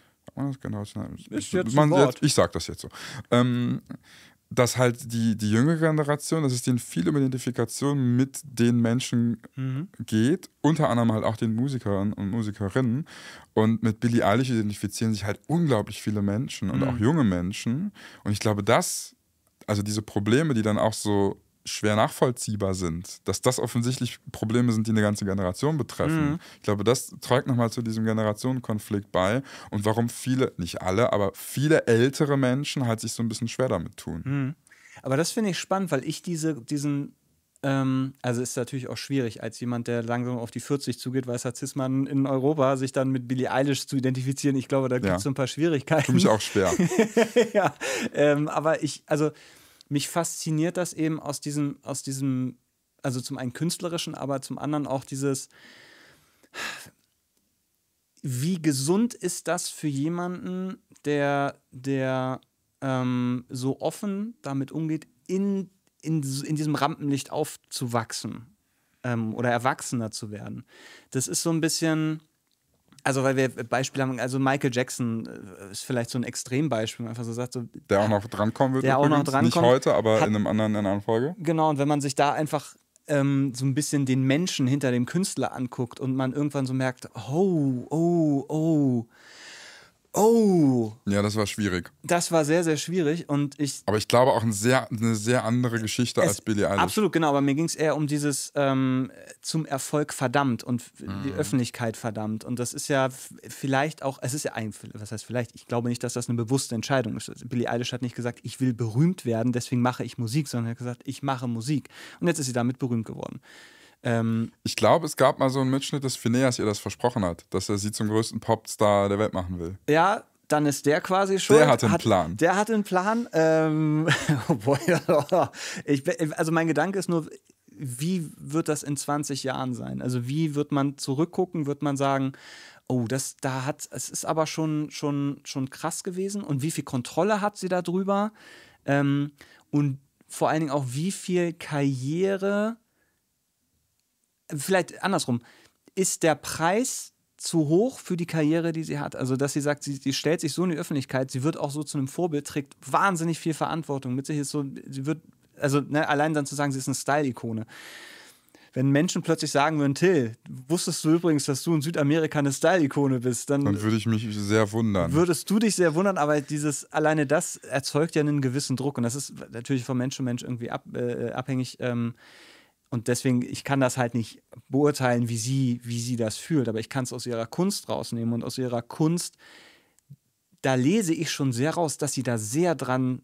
Generational, ist jetzt man, ich sag das jetzt so. Ähm, dass halt die, die jüngere Generation, dass es denen viel um Identifikation mit den Menschen mhm. geht, unter anderem halt auch den Musikern und Musikerinnen. Und mit Billie Eilish identifizieren sich halt unglaublich viele Menschen und mhm. auch junge Menschen. Und ich glaube, das, also diese Probleme, die dann auch so schwer nachvollziehbar sind, dass das offensichtlich Probleme sind, die eine ganze Generation betreffen. Mhm. Ich glaube, das trägt nochmal zu diesem Generationenkonflikt bei und warum viele, nicht alle, aber viele ältere Menschen halt sich so ein bisschen schwer damit tun. Mhm. Aber das finde ich spannend, weil ich diese, diesen, ähm, also ist natürlich auch schwierig, als jemand, der langsam auf die 40 zugeht, weißer Cis-Mann in Europa, sich dann mit Billie Eilish zu identifizieren. Ich glaube, da gibt es ja. so ein paar Schwierigkeiten. Für mich auch schwer. ja, ähm, aber ich, also mich fasziniert das eben aus diesem, aus diesem, also zum einen künstlerischen, aber zum anderen auch dieses, wie gesund ist das für jemanden, der, der ähm, so offen damit umgeht, in, in, in diesem Rampenlicht aufzuwachsen ähm, oder erwachsener zu werden. Das ist so ein bisschen, also, weil wir Beispiele haben, also Michael Jackson äh, ist vielleicht so ein Extrembeispiel, einfach so sagt, so, der auch noch drankommen wird. Der übrigens. auch noch drankommt. Nicht heute, aber hat, in, einem anderen, in einer anderen Folge. Genau, und wenn man sich da einfach ähm, so ein bisschen den Menschen hinter dem Künstler anguckt und man irgendwann so merkt, oh, oh, oh, Oh. Ja, das war schwierig. Das war sehr, sehr schwierig und ich. Aber ich glaube auch ein sehr, eine sehr andere Geschichte als Billie Eilish. Absolut, genau. Aber mir ging es eher um dieses ähm, zum Erfolg verdammt und mhm. die Öffentlichkeit verdammt. Und das ist ja vielleicht auch, es ist ja ein, was heißt vielleicht, ich glaube nicht, dass das eine bewusste Entscheidung ist. Billie Eilish hat nicht gesagt, ich will berühmt werden, deswegen mache ich Musik, sondern hat gesagt, ich mache Musik. Und jetzt ist sie damit berühmt geworden. Ähm, ich glaube, es gab mal so einen Mitschnitt, dass Phineas ihr das versprochen hat, dass er sie zum größten Popstar der Welt machen will. Ja, dann ist der quasi schon. Der hatte einen Plan. Der hatte einen Plan. Ähm, ich, also mein Gedanke ist nur, wie wird das in 20 Jahren sein? Also wie wird man zurückgucken? Wird man sagen, oh, das da hat, es ist aber schon, schon, schon krass gewesen und wie viel Kontrolle hat sie darüber? Ähm, und vor allen Dingen auch, wie viel Karriere vielleicht andersrum, ist der Preis zu hoch für die Karriere, die sie hat. Also, dass sie sagt, sie, sie, stellt sich so in die Öffentlichkeit, sie wird auch so zu einem Vorbild, trägt wahnsinnig viel Verantwortung mit sich. Ist so, sie wird, also ne, allein dann zu sagen, sie ist eine Style-Ikone. Wenn Menschen plötzlich sagen würden, Till, wusstest du übrigens, dass du in Südamerika eine Style-Ikone bist, dann, dann würde ich mich sehr wundern. Würdest du dich sehr wundern, aber dieses alleine das erzeugt ja einen gewissen Druck und das ist natürlich von Mensch zu Mensch irgendwie ab, äh, abhängig. Ähm, und deswegen, ich kann das halt nicht beurteilen, wie sie, wie sie das fühlt, aber ich kann es aus ihrer Kunst rausnehmen und aus ihrer Kunst, da lese ich schon sehr raus, dass sie da sehr dran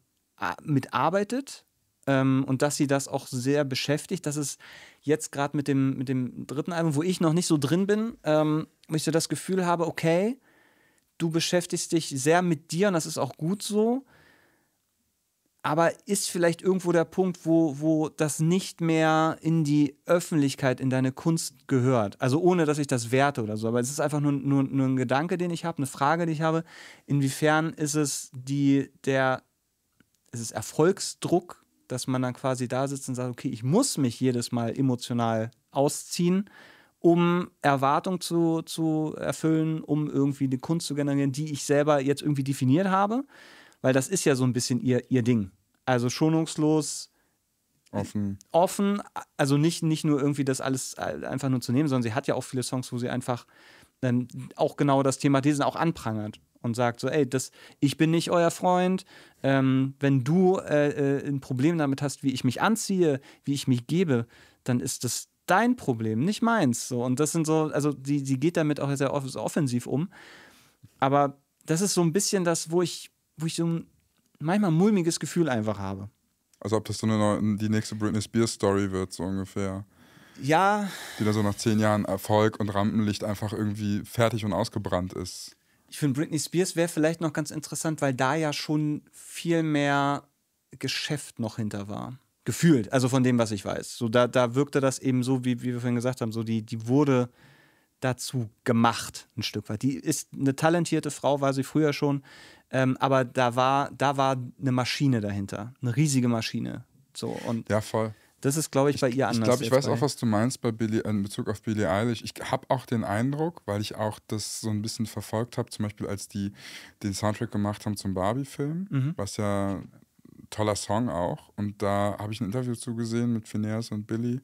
mitarbeitet ähm, und dass sie das auch sehr beschäftigt. Das ist jetzt gerade mit dem, mit dem dritten Album, wo ich noch nicht so drin bin, ähm, wo ich so das Gefühl habe, okay, du beschäftigst dich sehr mit dir und das ist auch gut so aber ist vielleicht irgendwo der Punkt, wo, wo das nicht mehr in die Öffentlichkeit, in deine Kunst gehört. Also ohne, dass ich das werte oder so. Aber es ist einfach nur, nur, nur ein Gedanke, den ich habe, eine Frage, die ich habe. Inwiefern ist es die, der, ist es Erfolgsdruck, dass man dann quasi da sitzt und sagt, okay, ich muss mich jedes Mal emotional ausziehen, um Erwartungen zu, zu erfüllen, um irgendwie eine Kunst zu generieren, die ich selber jetzt irgendwie definiert habe weil das ist ja so ein bisschen ihr, ihr Ding. Also schonungslos, offen. Offen, also nicht, nicht nur irgendwie das alles einfach nur zu nehmen, sondern sie hat ja auch viele Songs, wo sie einfach dann auch genau das Thema diesen auch anprangert und sagt so, ey, das, ich bin nicht euer Freund. Ähm, wenn du äh, äh, ein Problem damit hast, wie ich mich anziehe, wie ich mich gebe, dann ist das dein Problem, nicht meins. So. Und das sind so, also die, die geht damit auch sehr offensiv um. Aber das ist so ein bisschen das, wo ich, wo ich so ein manchmal mulmiges Gefühl einfach habe. Also ob das so eine, die nächste Britney Spears Story wird, so ungefähr. Ja. Die da so nach zehn Jahren Erfolg und Rampenlicht einfach irgendwie fertig und ausgebrannt ist. Ich finde, Britney Spears wäre vielleicht noch ganz interessant, weil da ja schon viel mehr Geschäft noch hinter war. Gefühlt, also von dem, was ich weiß. So, da, da wirkte das eben so, wie, wie wir vorhin gesagt haben, so die, die wurde dazu gemacht, ein Stück weit. Die ist eine talentierte Frau, war sie früher schon. Ähm, aber da war, da war eine Maschine dahinter, eine riesige Maschine. So, und ja, voll. Das ist, glaube ich, bei ihr anders. Ich glaube, ich weiß auch, was du meinst bei Billie, in Bezug auf Billie Eilish. Ich habe auch den Eindruck, weil ich auch das so ein bisschen verfolgt habe, zum Beispiel als die den Soundtrack gemacht haben zum Barbie-Film, mhm. was ja ein toller Song auch. Und da habe ich ein Interview zugesehen mit Phineas und Billy,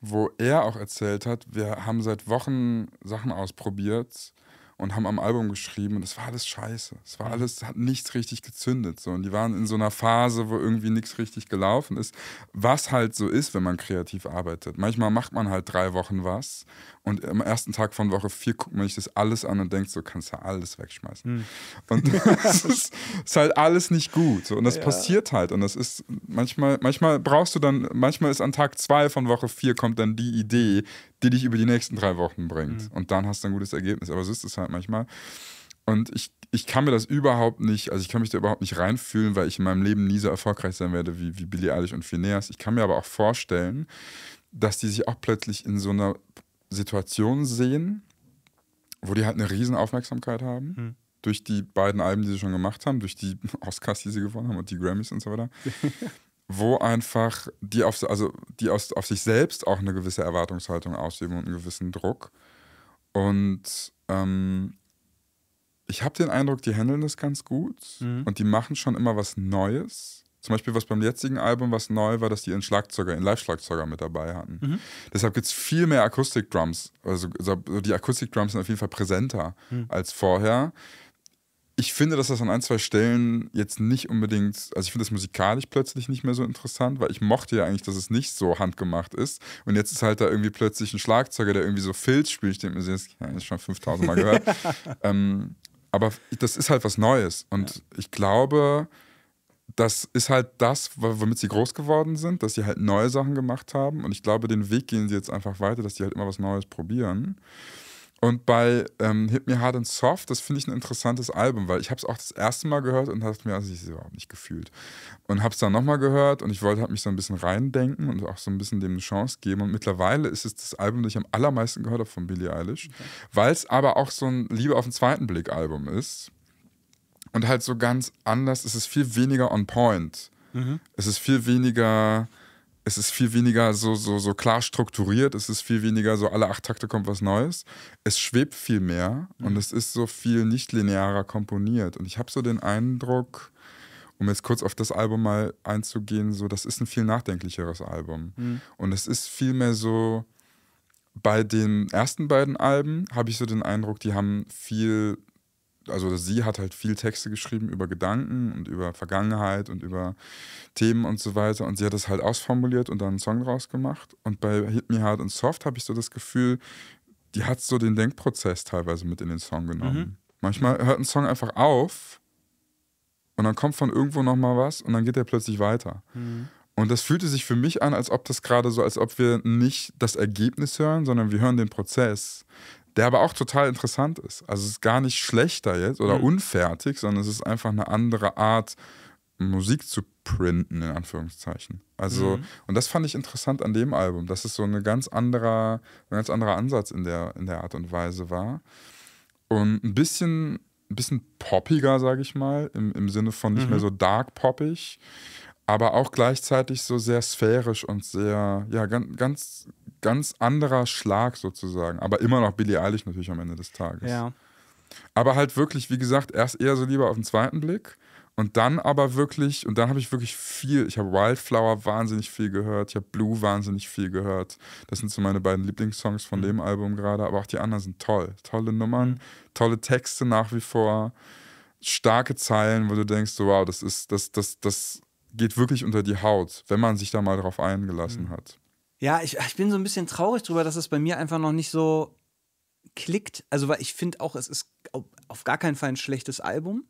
wo er auch erzählt hat, wir haben seit Wochen Sachen ausprobiert und haben am Album geschrieben und es war alles scheiße. Es war mhm. alles, hat nichts richtig gezündet. So. Und die waren in so einer Phase, wo irgendwie nichts richtig gelaufen ist. Was halt so ist, wenn man kreativ arbeitet. Manchmal macht man halt drei Wochen was und am ersten Tag von Woche vier guckt man sich das alles an und denkt, so kannst du alles wegschmeißen. Mhm. Und es ist, ist, halt alles nicht gut. So. Und das ja. passiert halt. Und das ist manchmal, manchmal brauchst du dann, manchmal ist an Tag zwei von Woche vier kommt dann die Idee, die dich über die nächsten drei Wochen bringt. Mhm. Und dann hast du ein gutes Ergebnis. Aber so ist es halt manchmal. Und ich, ich kann mir das überhaupt nicht, also ich kann mich da überhaupt nicht reinfühlen, weil ich in meinem Leben nie so erfolgreich sein werde wie, wie Billie Eilish und Phineas. Ich kann mir aber auch vorstellen, dass die sich auch plötzlich in so einer Situation sehen, wo die halt eine riesen Aufmerksamkeit haben. Mhm. Durch die beiden Alben, die sie schon gemacht haben, durch die Oscars, die sie gewonnen haben und die Grammys und so weiter. wo einfach die auf, also die aus, auf sich selbst auch eine gewisse Erwartungshaltung ausüben und einen gewissen Druck. Und ähm, ich habe den Eindruck, die handeln das ganz gut mhm. und die machen schon immer was Neues. Zum Beispiel, was beim jetzigen Album was neu war, dass die einen Schlagzeuger, einen Live-Schlagzeuger mit dabei hatten. Mhm. Deshalb gibt es viel mehr Akustik-Drums. Also, also die Akustik-Drums sind auf jeden Fall präsenter mhm. als vorher ich finde, dass das an ein, zwei Stellen jetzt nicht unbedingt, also ich finde das musikalisch plötzlich nicht mehr so interessant, weil ich mochte ja eigentlich, dass es nicht so handgemacht ist. Und jetzt ist halt da irgendwie plötzlich ein Schlagzeuger, der irgendwie so Filz spielt. Ich denke mir, das habe ich schon 5000 Mal gehört. ähm, aber das ist halt was Neues. Und ja. ich glaube, das ist halt das, womit sie groß geworden sind, dass sie halt neue Sachen gemacht haben. Und ich glaube, den Weg gehen sie jetzt einfach weiter, dass sie halt immer was Neues probieren. Und bei ähm, Hit Me Hard and Soft, das finde ich ein interessantes Album, weil ich habe es auch das erste Mal gehört und habe mir also ich überhaupt nicht gefühlt. Und habe es dann nochmal gehört und ich wollte halt mich so ein bisschen reindenken und auch so ein bisschen dem eine Chance geben. Und mittlerweile ist es das Album, das ich am allermeisten gehört habe von Billie Eilish, okay. weil es aber auch so ein Liebe auf den zweiten Blick Album ist. Und halt so ganz anders, es ist viel weniger on point. Mhm. Es ist viel weniger es ist viel weniger so, so, so klar strukturiert, es ist viel weniger so, alle acht Takte kommt was Neues. Es schwebt viel mehr mhm. und es ist so viel nicht linearer komponiert. Und ich habe so den Eindruck, um jetzt kurz auf das Album mal einzugehen, so, das ist ein viel nachdenklicheres Album. Mhm. Und es ist viel mehr so, bei den ersten beiden Alben habe ich so den Eindruck, die haben viel also sie hat halt viel Texte geschrieben über Gedanken und über Vergangenheit und über Themen und so weiter. Und sie hat das halt ausformuliert und dann einen Song draus gemacht. Und bei Hit Me Hard and Soft habe ich so das Gefühl, die hat so den Denkprozess teilweise mit in den Song genommen. Mhm. Manchmal hört ein Song einfach auf und dann kommt von irgendwo nochmal was und dann geht er plötzlich weiter. Mhm. Und das fühlte sich für mich an, als ob das gerade so, als ob wir nicht das Ergebnis hören, sondern wir hören den Prozess der aber auch total interessant ist. Also es ist gar nicht schlechter jetzt oder mhm. unfertig, sondern es ist einfach eine andere Art, Musik zu printen, in Anführungszeichen. Also, mhm. und das fand ich interessant an dem Album, dass es so eine ganz anderer, ein ganz anderer Ansatz in der, in der Art und Weise war. Und ein bisschen, ein bisschen poppiger, sage ich mal, im, im Sinne von nicht mhm. mehr so dark poppig, aber auch gleichzeitig so sehr sphärisch und sehr, ja, ganz, ganz, ganz anderer Schlag sozusagen. Aber immer noch Billie Eilish natürlich am Ende des Tages. Ja. Aber halt wirklich, wie gesagt, erst eher so lieber auf den zweiten Blick. Und dann aber wirklich, und dann habe ich wirklich viel, ich habe Wildflower wahnsinnig viel gehört, ich habe Blue wahnsinnig viel gehört. Das sind so meine beiden Lieblingssongs von mhm. dem Album gerade, aber auch die anderen sind toll. Tolle Nummern, mhm. tolle Texte nach wie vor, starke Zeilen, wo du denkst, so, wow, das ist, das, das, das geht wirklich unter die Haut, wenn man sich da mal drauf eingelassen mhm. hat. Ja, ich, ich bin so ein bisschen traurig drüber, dass es bei mir einfach noch nicht so klickt. Also, weil ich finde auch, es ist auf gar keinen Fall ein schlechtes Album.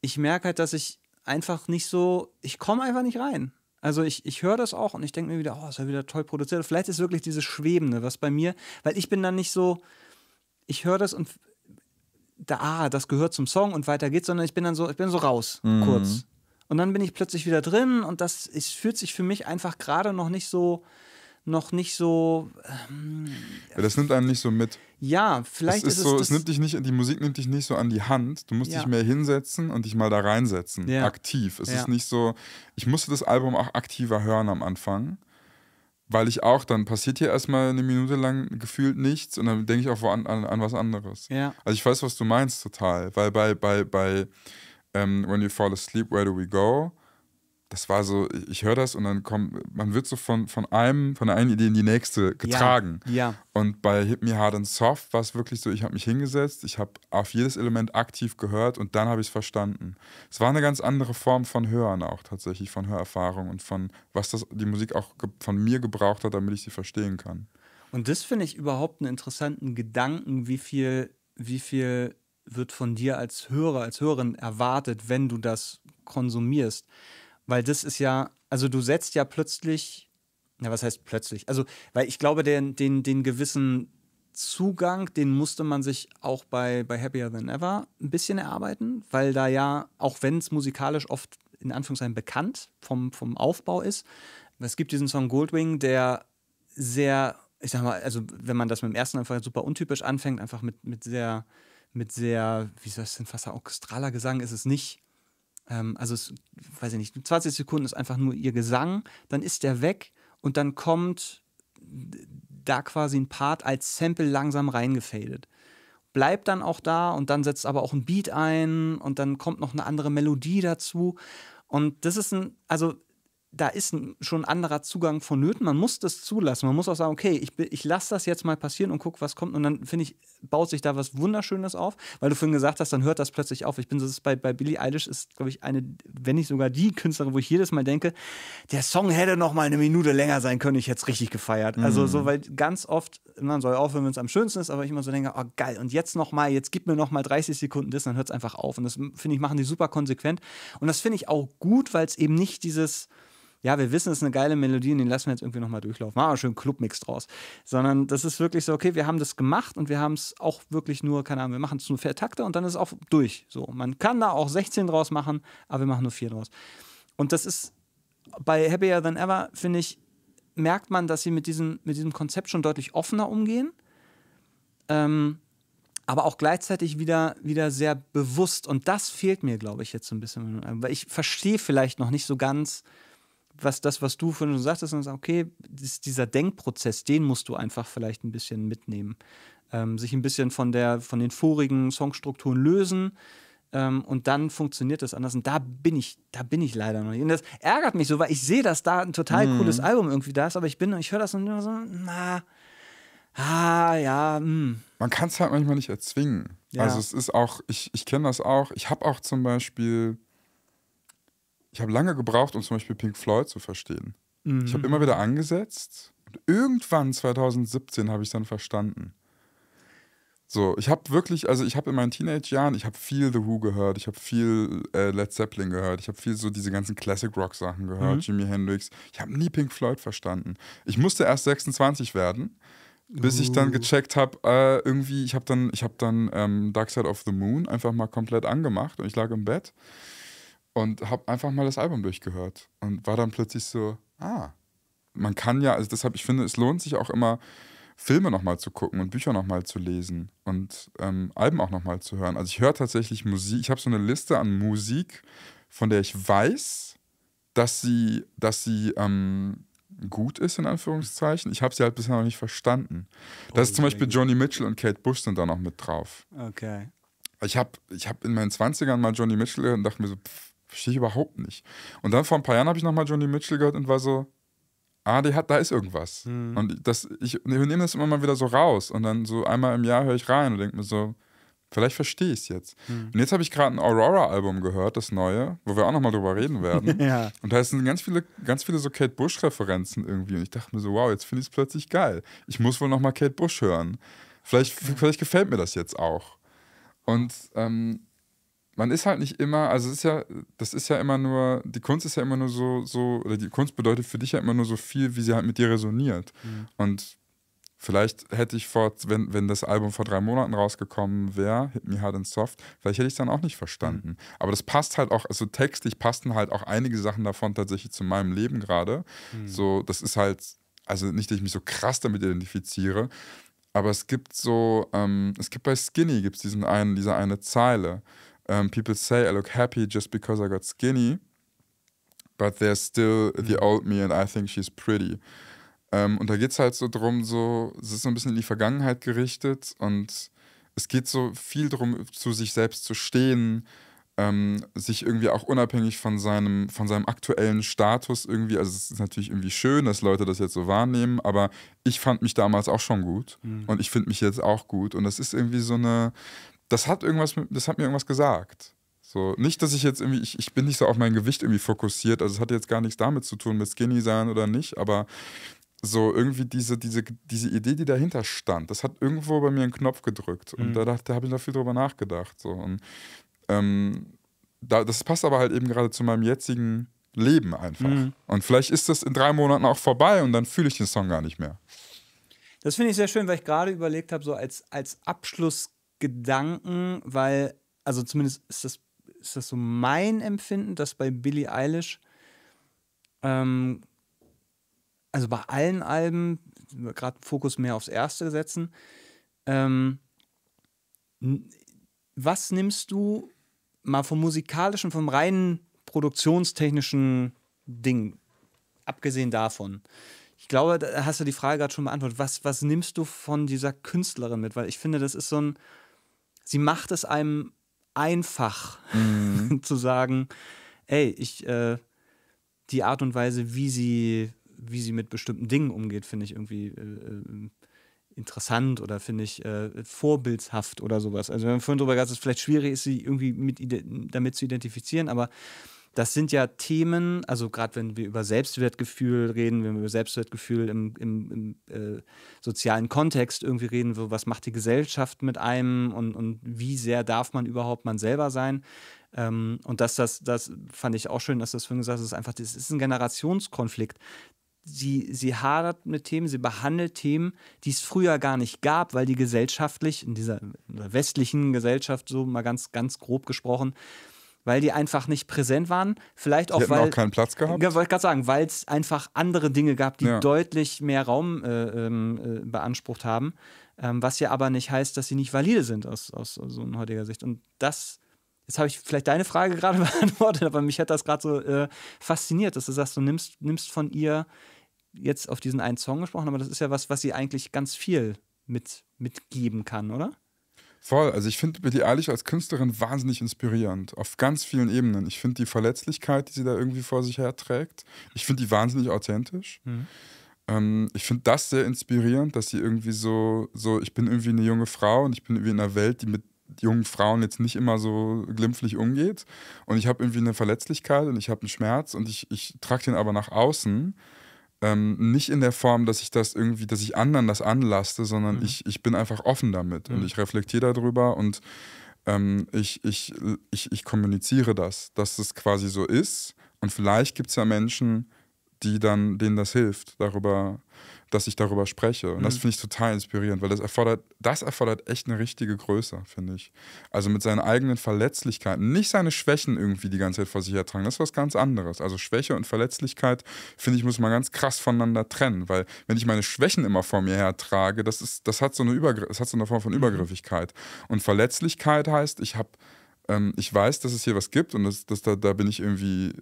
Ich merke halt, dass ich einfach nicht so, ich komme einfach nicht rein. Also ich, ich höre das auch und ich denke mir wieder, oh, ist ja wieder toll produziert. Vielleicht ist wirklich dieses Schwebende, was bei mir, weil ich bin dann nicht so, ich höre das und da, ah, das gehört zum Song und weiter geht's, sondern ich bin dann so, ich bin so raus, mhm. kurz. Und dann bin ich plötzlich wieder drin und das es fühlt sich für mich einfach gerade noch nicht so noch nicht so. Ähm, ja, das nimmt einen nicht so mit. Ja, vielleicht es ist, ist so, es, nimmt dich nicht, die Musik nimmt dich nicht so an die Hand. Du musst ja. dich mehr hinsetzen und dich mal da reinsetzen, ja. aktiv. Es ist nicht so. Ich musste das Album auch aktiver hören am Anfang, weil ich auch dann passiert hier erstmal eine Minute lang gefühlt nichts und dann denke ich auch an, an, an was anderes. Ja. Also ich weiß, was du meinst total, weil bei bei bei ähm, When You Fall Asleep, Where Do We Go? Das war so, ich höre das und dann kommt, man wird so von, von einem, von der einen Idee in die nächste getragen. Ja, ja. Und bei Hit Me Hard and Soft war es wirklich so, ich habe mich hingesetzt, ich habe auf jedes Element aktiv gehört und dann habe ich es verstanden. Es war eine ganz andere Form von Hören auch tatsächlich, von Hörerfahrung und von, was das, die Musik auch von mir gebraucht hat, damit ich sie verstehen kann. Und das finde ich überhaupt einen interessanten Gedanken, wie viel, wie viel wird von dir als Hörer, als Hörerin erwartet, wenn du das konsumierst. Weil das ist ja, also du setzt ja plötzlich, ja, was heißt plötzlich? Also, weil ich glaube, den, den, den gewissen Zugang, den musste man sich auch bei, bei Happier Than Ever ein bisschen erarbeiten, weil da ja, auch wenn es musikalisch oft in Anführungszeichen bekannt vom, vom Aufbau ist, es gibt diesen Song Goldwing, der sehr, ich sag mal, also wenn man das mit dem ersten einfach super untypisch anfängt, einfach mit, mit sehr mit sehr, wie soll es denn fast orchestraler Gesang ist es nicht. Ähm, also, es, weiß ich nicht, 20 Sekunden ist einfach nur ihr Gesang, dann ist der weg und dann kommt da quasi ein Part als Sample langsam reingefadet. Bleibt dann auch da und dann setzt aber auch ein Beat ein und dann kommt noch eine andere Melodie dazu. Und das ist ein, also da ist schon ein anderer Zugang vonnöten. Man muss das zulassen. Man muss auch sagen, okay, ich, ich lasse das jetzt mal passieren und gucke, was kommt. Und dann, finde ich, baut sich da was Wunderschönes auf. Weil du vorhin gesagt hast, dann hört das plötzlich auf. Ich bin so, bei, bei Billie Eilish ist, glaube ich, eine, wenn nicht sogar die Künstlerin, wo ich jedes Mal denke, der Song hätte noch mal eine Minute länger sein können. Ich hätte es richtig gefeiert. Mhm. Also so, weil ganz oft, man soll aufhören, wenn es am schönsten ist, aber ich immer so denke, oh geil, und jetzt noch mal, jetzt gib mir noch mal 30 Sekunden das, dann hört es einfach auf. Und das, finde ich, machen die super konsequent. Und das finde ich auch gut, weil es eben nicht dieses ja, wir wissen, es ist eine geile Melodie und den lassen wir jetzt irgendwie nochmal durchlaufen. Machen wir schön Clubmix draus. Sondern das ist wirklich so, okay, wir haben das gemacht und wir haben es auch wirklich nur, keine Ahnung, wir machen es nur vier Takte und dann ist es auch durch. So, man kann da auch 16 draus machen, aber wir machen nur vier draus. Und das ist bei Happier Than Ever, finde ich, merkt man, dass sie mit diesem, mit diesem Konzept schon deutlich offener umgehen. Ähm, aber auch gleichzeitig wieder, wieder sehr bewusst. Und das fehlt mir, glaube ich, jetzt so ein bisschen. Weil ich verstehe vielleicht noch nicht so ganz, was das, was du vorhin schon sagtest, und sagst, okay, dieser Denkprozess, den musst du einfach vielleicht ein bisschen mitnehmen. Ähm, sich ein bisschen von, der, von den vorigen Songstrukturen lösen. Ähm, und dann funktioniert das anders. Und da bin ich, da bin ich leider noch nicht. Und das ärgert mich so, weil ich sehe, dass da ein total mhm. cooles Album irgendwie da ist, aber ich bin, ich höre das und so, na, ah, ja, mh. Hm. Man kann es halt manchmal nicht erzwingen. Ja. Also es ist auch, ich, ich kenne das auch. Ich habe auch zum Beispiel ich habe lange gebraucht, um zum Beispiel Pink Floyd zu verstehen. Mhm. Ich habe immer wieder angesetzt und irgendwann 2017 habe ich es dann verstanden. So, ich habe wirklich, also ich habe in meinen Teenage-Jahren, ich habe viel The Who gehört, ich habe viel äh, Led Zeppelin gehört, ich habe viel so diese ganzen Classic-Rock-Sachen gehört, mhm. Jimi Hendrix. Ich habe nie Pink Floyd verstanden. Ich musste erst 26 werden, bis uh. ich dann uh. gecheckt habe, äh, irgendwie, ich habe dann, ich habe dann ähm, Dark Side of the Moon einfach mal komplett angemacht und ich lag im Bett und habe einfach mal das Album durchgehört und war dann plötzlich so, ah, man kann ja, also deshalb, ich finde, es lohnt sich auch immer, Filme nochmal zu gucken und Bücher nochmal zu lesen und ähm, Alben auch nochmal zu hören. Also ich höre tatsächlich Musik, ich habe so eine Liste an Musik, von der ich weiß, dass sie, dass sie ähm, gut ist, in Anführungszeichen. Ich habe sie halt bisher noch nicht verstanden. Das oh, ist zum Beispiel Johnny Mitchell und Kate Bush sind da noch mit drauf. Okay. Ich habe ich hab in meinen 20ern mal Johnny Mitchell gehört und dachte mir so, pff, Verstehe ich überhaupt nicht. Und dann vor ein paar Jahren habe ich nochmal Johnny Mitchell gehört und war so, ah, die hat, da ist irgendwas. Mhm. Und das, ich, ich nehme das immer mal wieder so raus. Und dann so einmal im Jahr höre ich rein und denke mir so, vielleicht verstehe ich es jetzt. Mhm. Und jetzt habe ich gerade ein Aurora-Album gehört, das neue, wo wir auch nochmal drüber reden werden. ja. Und da sind ganz viele, ganz viele so Kate Bush-Referenzen irgendwie. Und ich dachte mir so, wow, jetzt finde ich es plötzlich geil. Ich muss wohl nochmal Kate Bush hören. Vielleicht, vielleicht gefällt mir das jetzt auch. Und ähm, man ist halt nicht immer, also es ist ja, das ist ja immer nur, die Kunst ist ja immer nur so, so, oder die Kunst bedeutet für dich ja immer nur so viel, wie sie halt mit dir resoniert. Mhm. Und vielleicht hätte ich vor, wenn, wenn das Album vor drei Monaten rausgekommen wäre, Hit Me Hard and Soft, vielleicht hätte ich es dann auch nicht verstanden. Mhm. Aber das passt halt auch, also textlich passten halt auch einige Sachen davon tatsächlich zu meinem Leben gerade. Mhm. So, das ist halt, also nicht, dass ich mich so krass damit identifiziere, aber es gibt so, ähm, es gibt bei Skinny gibt es diesen einen, diese eine Zeile, um, people say I look happy just because I got skinny, but there's still the mhm. old me and I think she's pretty. Um, und da geht es halt so drum, so, es ist so ein bisschen in die Vergangenheit gerichtet und es geht so viel darum, zu sich selbst zu stehen, ähm, sich irgendwie auch unabhängig von seinem, von seinem aktuellen Status irgendwie, also es ist natürlich irgendwie schön, dass Leute das jetzt so wahrnehmen, aber ich fand mich damals auch schon gut mhm. und ich finde mich jetzt auch gut und das ist irgendwie so eine, das hat irgendwas, das hat mir irgendwas gesagt. So, nicht, dass ich jetzt irgendwie, ich, ich bin nicht so auf mein Gewicht irgendwie fokussiert, also es hat jetzt gar nichts damit zu tun, mit Skinny sein oder nicht, aber so irgendwie diese, diese, diese Idee, die dahinter stand, das hat irgendwo bei mir einen Knopf gedrückt. Und mhm. da, da habe ich noch viel drüber nachgedacht. So. Und ähm, da, das passt aber halt eben gerade zu meinem jetzigen Leben einfach. Mhm. Und vielleicht ist das in drei Monaten auch vorbei und dann fühle ich den Song gar nicht mehr. Das finde ich sehr schön, weil ich gerade überlegt habe, so als, als Abschluss Gedanken, weil, also zumindest ist das, ist das so mein Empfinden, dass bei Billie Eilish, ähm, also bei allen Alben, gerade Fokus mehr aufs Erste setzen, ähm, was nimmst du mal vom musikalischen, vom reinen produktionstechnischen Ding, abgesehen davon? Ich glaube, da hast du die Frage gerade schon beantwortet. Was, was nimmst du von dieser Künstlerin mit? Weil ich finde, das ist so ein, sie macht es einem einfach mhm. zu sagen, ey, ich, äh, die Art und Weise, wie sie, wie sie mit bestimmten Dingen umgeht, finde ich irgendwie äh, äh interessant oder finde ich äh, vorbildshaft oder sowas. Also, wir haben vorhin darüber gesagt, dass es vielleicht schwierig ist, sie irgendwie mit, damit zu identifizieren, aber das sind ja Themen, also gerade wenn wir über Selbstwertgefühl reden, wenn wir über Selbstwertgefühl im, im, im äh, sozialen Kontext irgendwie reden, wo, was macht die Gesellschaft mit einem und, und wie sehr darf man überhaupt man selber sein. Ähm, und dass das, das fand ich auch schön, dass das vorhin gesagt ist einfach, das ist ein Generationskonflikt. Sie, sie hadert mit Themen, sie behandelt Themen, die es früher gar nicht gab, weil die gesellschaftlich, in dieser westlichen Gesellschaft, so mal ganz, ganz grob gesprochen, weil die einfach nicht präsent waren. Vielleicht auch, die weil. auch keinen Platz gehabt. Ja, wollte ich gerade sagen, weil es einfach andere Dinge gab, die ja. deutlich mehr Raum äh, ähm, äh, beansprucht haben. Ähm, was ja aber nicht heißt, dass sie nicht valide sind aus, aus, aus so heutiger Sicht. Und das. Jetzt habe ich vielleicht deine Frage gerade beantwortet, aber mich hat das gerade so äh, fasziniert, dass du sagst, du nimmst, nimmst von ihr jetzt auf diesen einen Song gesprochen, aber das ist ja was, was sie eigentlich ganz viel mit, mitgeben kann, oder? Voll. Also ich finde Billie Eilish als Künstlerin wahnsinnig inspirierend. Auf ganz vielen Ebenen. Ich finde die Verletzlichkeit, die sie da irgendwie vor sich her trägt, ich finde die wahnsinnig authentisch. Mhm. Ähm, ich finde das sehr inspirierend, dass sie irgendwie so, so, ich bin irgendwie eine junge Frau und ich bin irgendwie in einer Welt, die mit jungen Frauen jetzt nicht immer so glimpflich umgeht. Und ich habe irgendwie eine Verletzlichkeit und ich habe einen Schmerz und ich, ich trage den aber nach außen. Ähm, nicht in der Form, dass ich das irgendwie, dass ich anderen das anlaste, sondern mhm. ich, ich bin einfach offen damit mhm. und ich reflektiere darüber und ähm, ich, ich, ich, ich kommuniziere das, dass es quasi so ist. Und vielleicht gibt es ja Menschen, die dann, denen das hilft, darüber dass ich darüber spreche. Und mhm. das finde ich total inspirierend, weil das erfordert, das erfordert echt eine richtige Größe, finde ich. Also mit seinen eigenen Verletzlichkeiten, nicht seine Schwächen irgendwie die ganze Zeit vor sich hertragen. Das ist was ganz anderes. Also Schwäche und Verletzlichkeit, finde ich, muss man ganz krass voneinander trennen, weil wenn ich meine Schwächen immer vor mir hertrage, das ist, das hat so eine das hat so eine Form von mhm. Übergriffigkeit. Und Verletzlichkeit heißt, ich habe ähm, ich weiß, dass es hier was gibt und das, das, da, da bin ich irgendwie,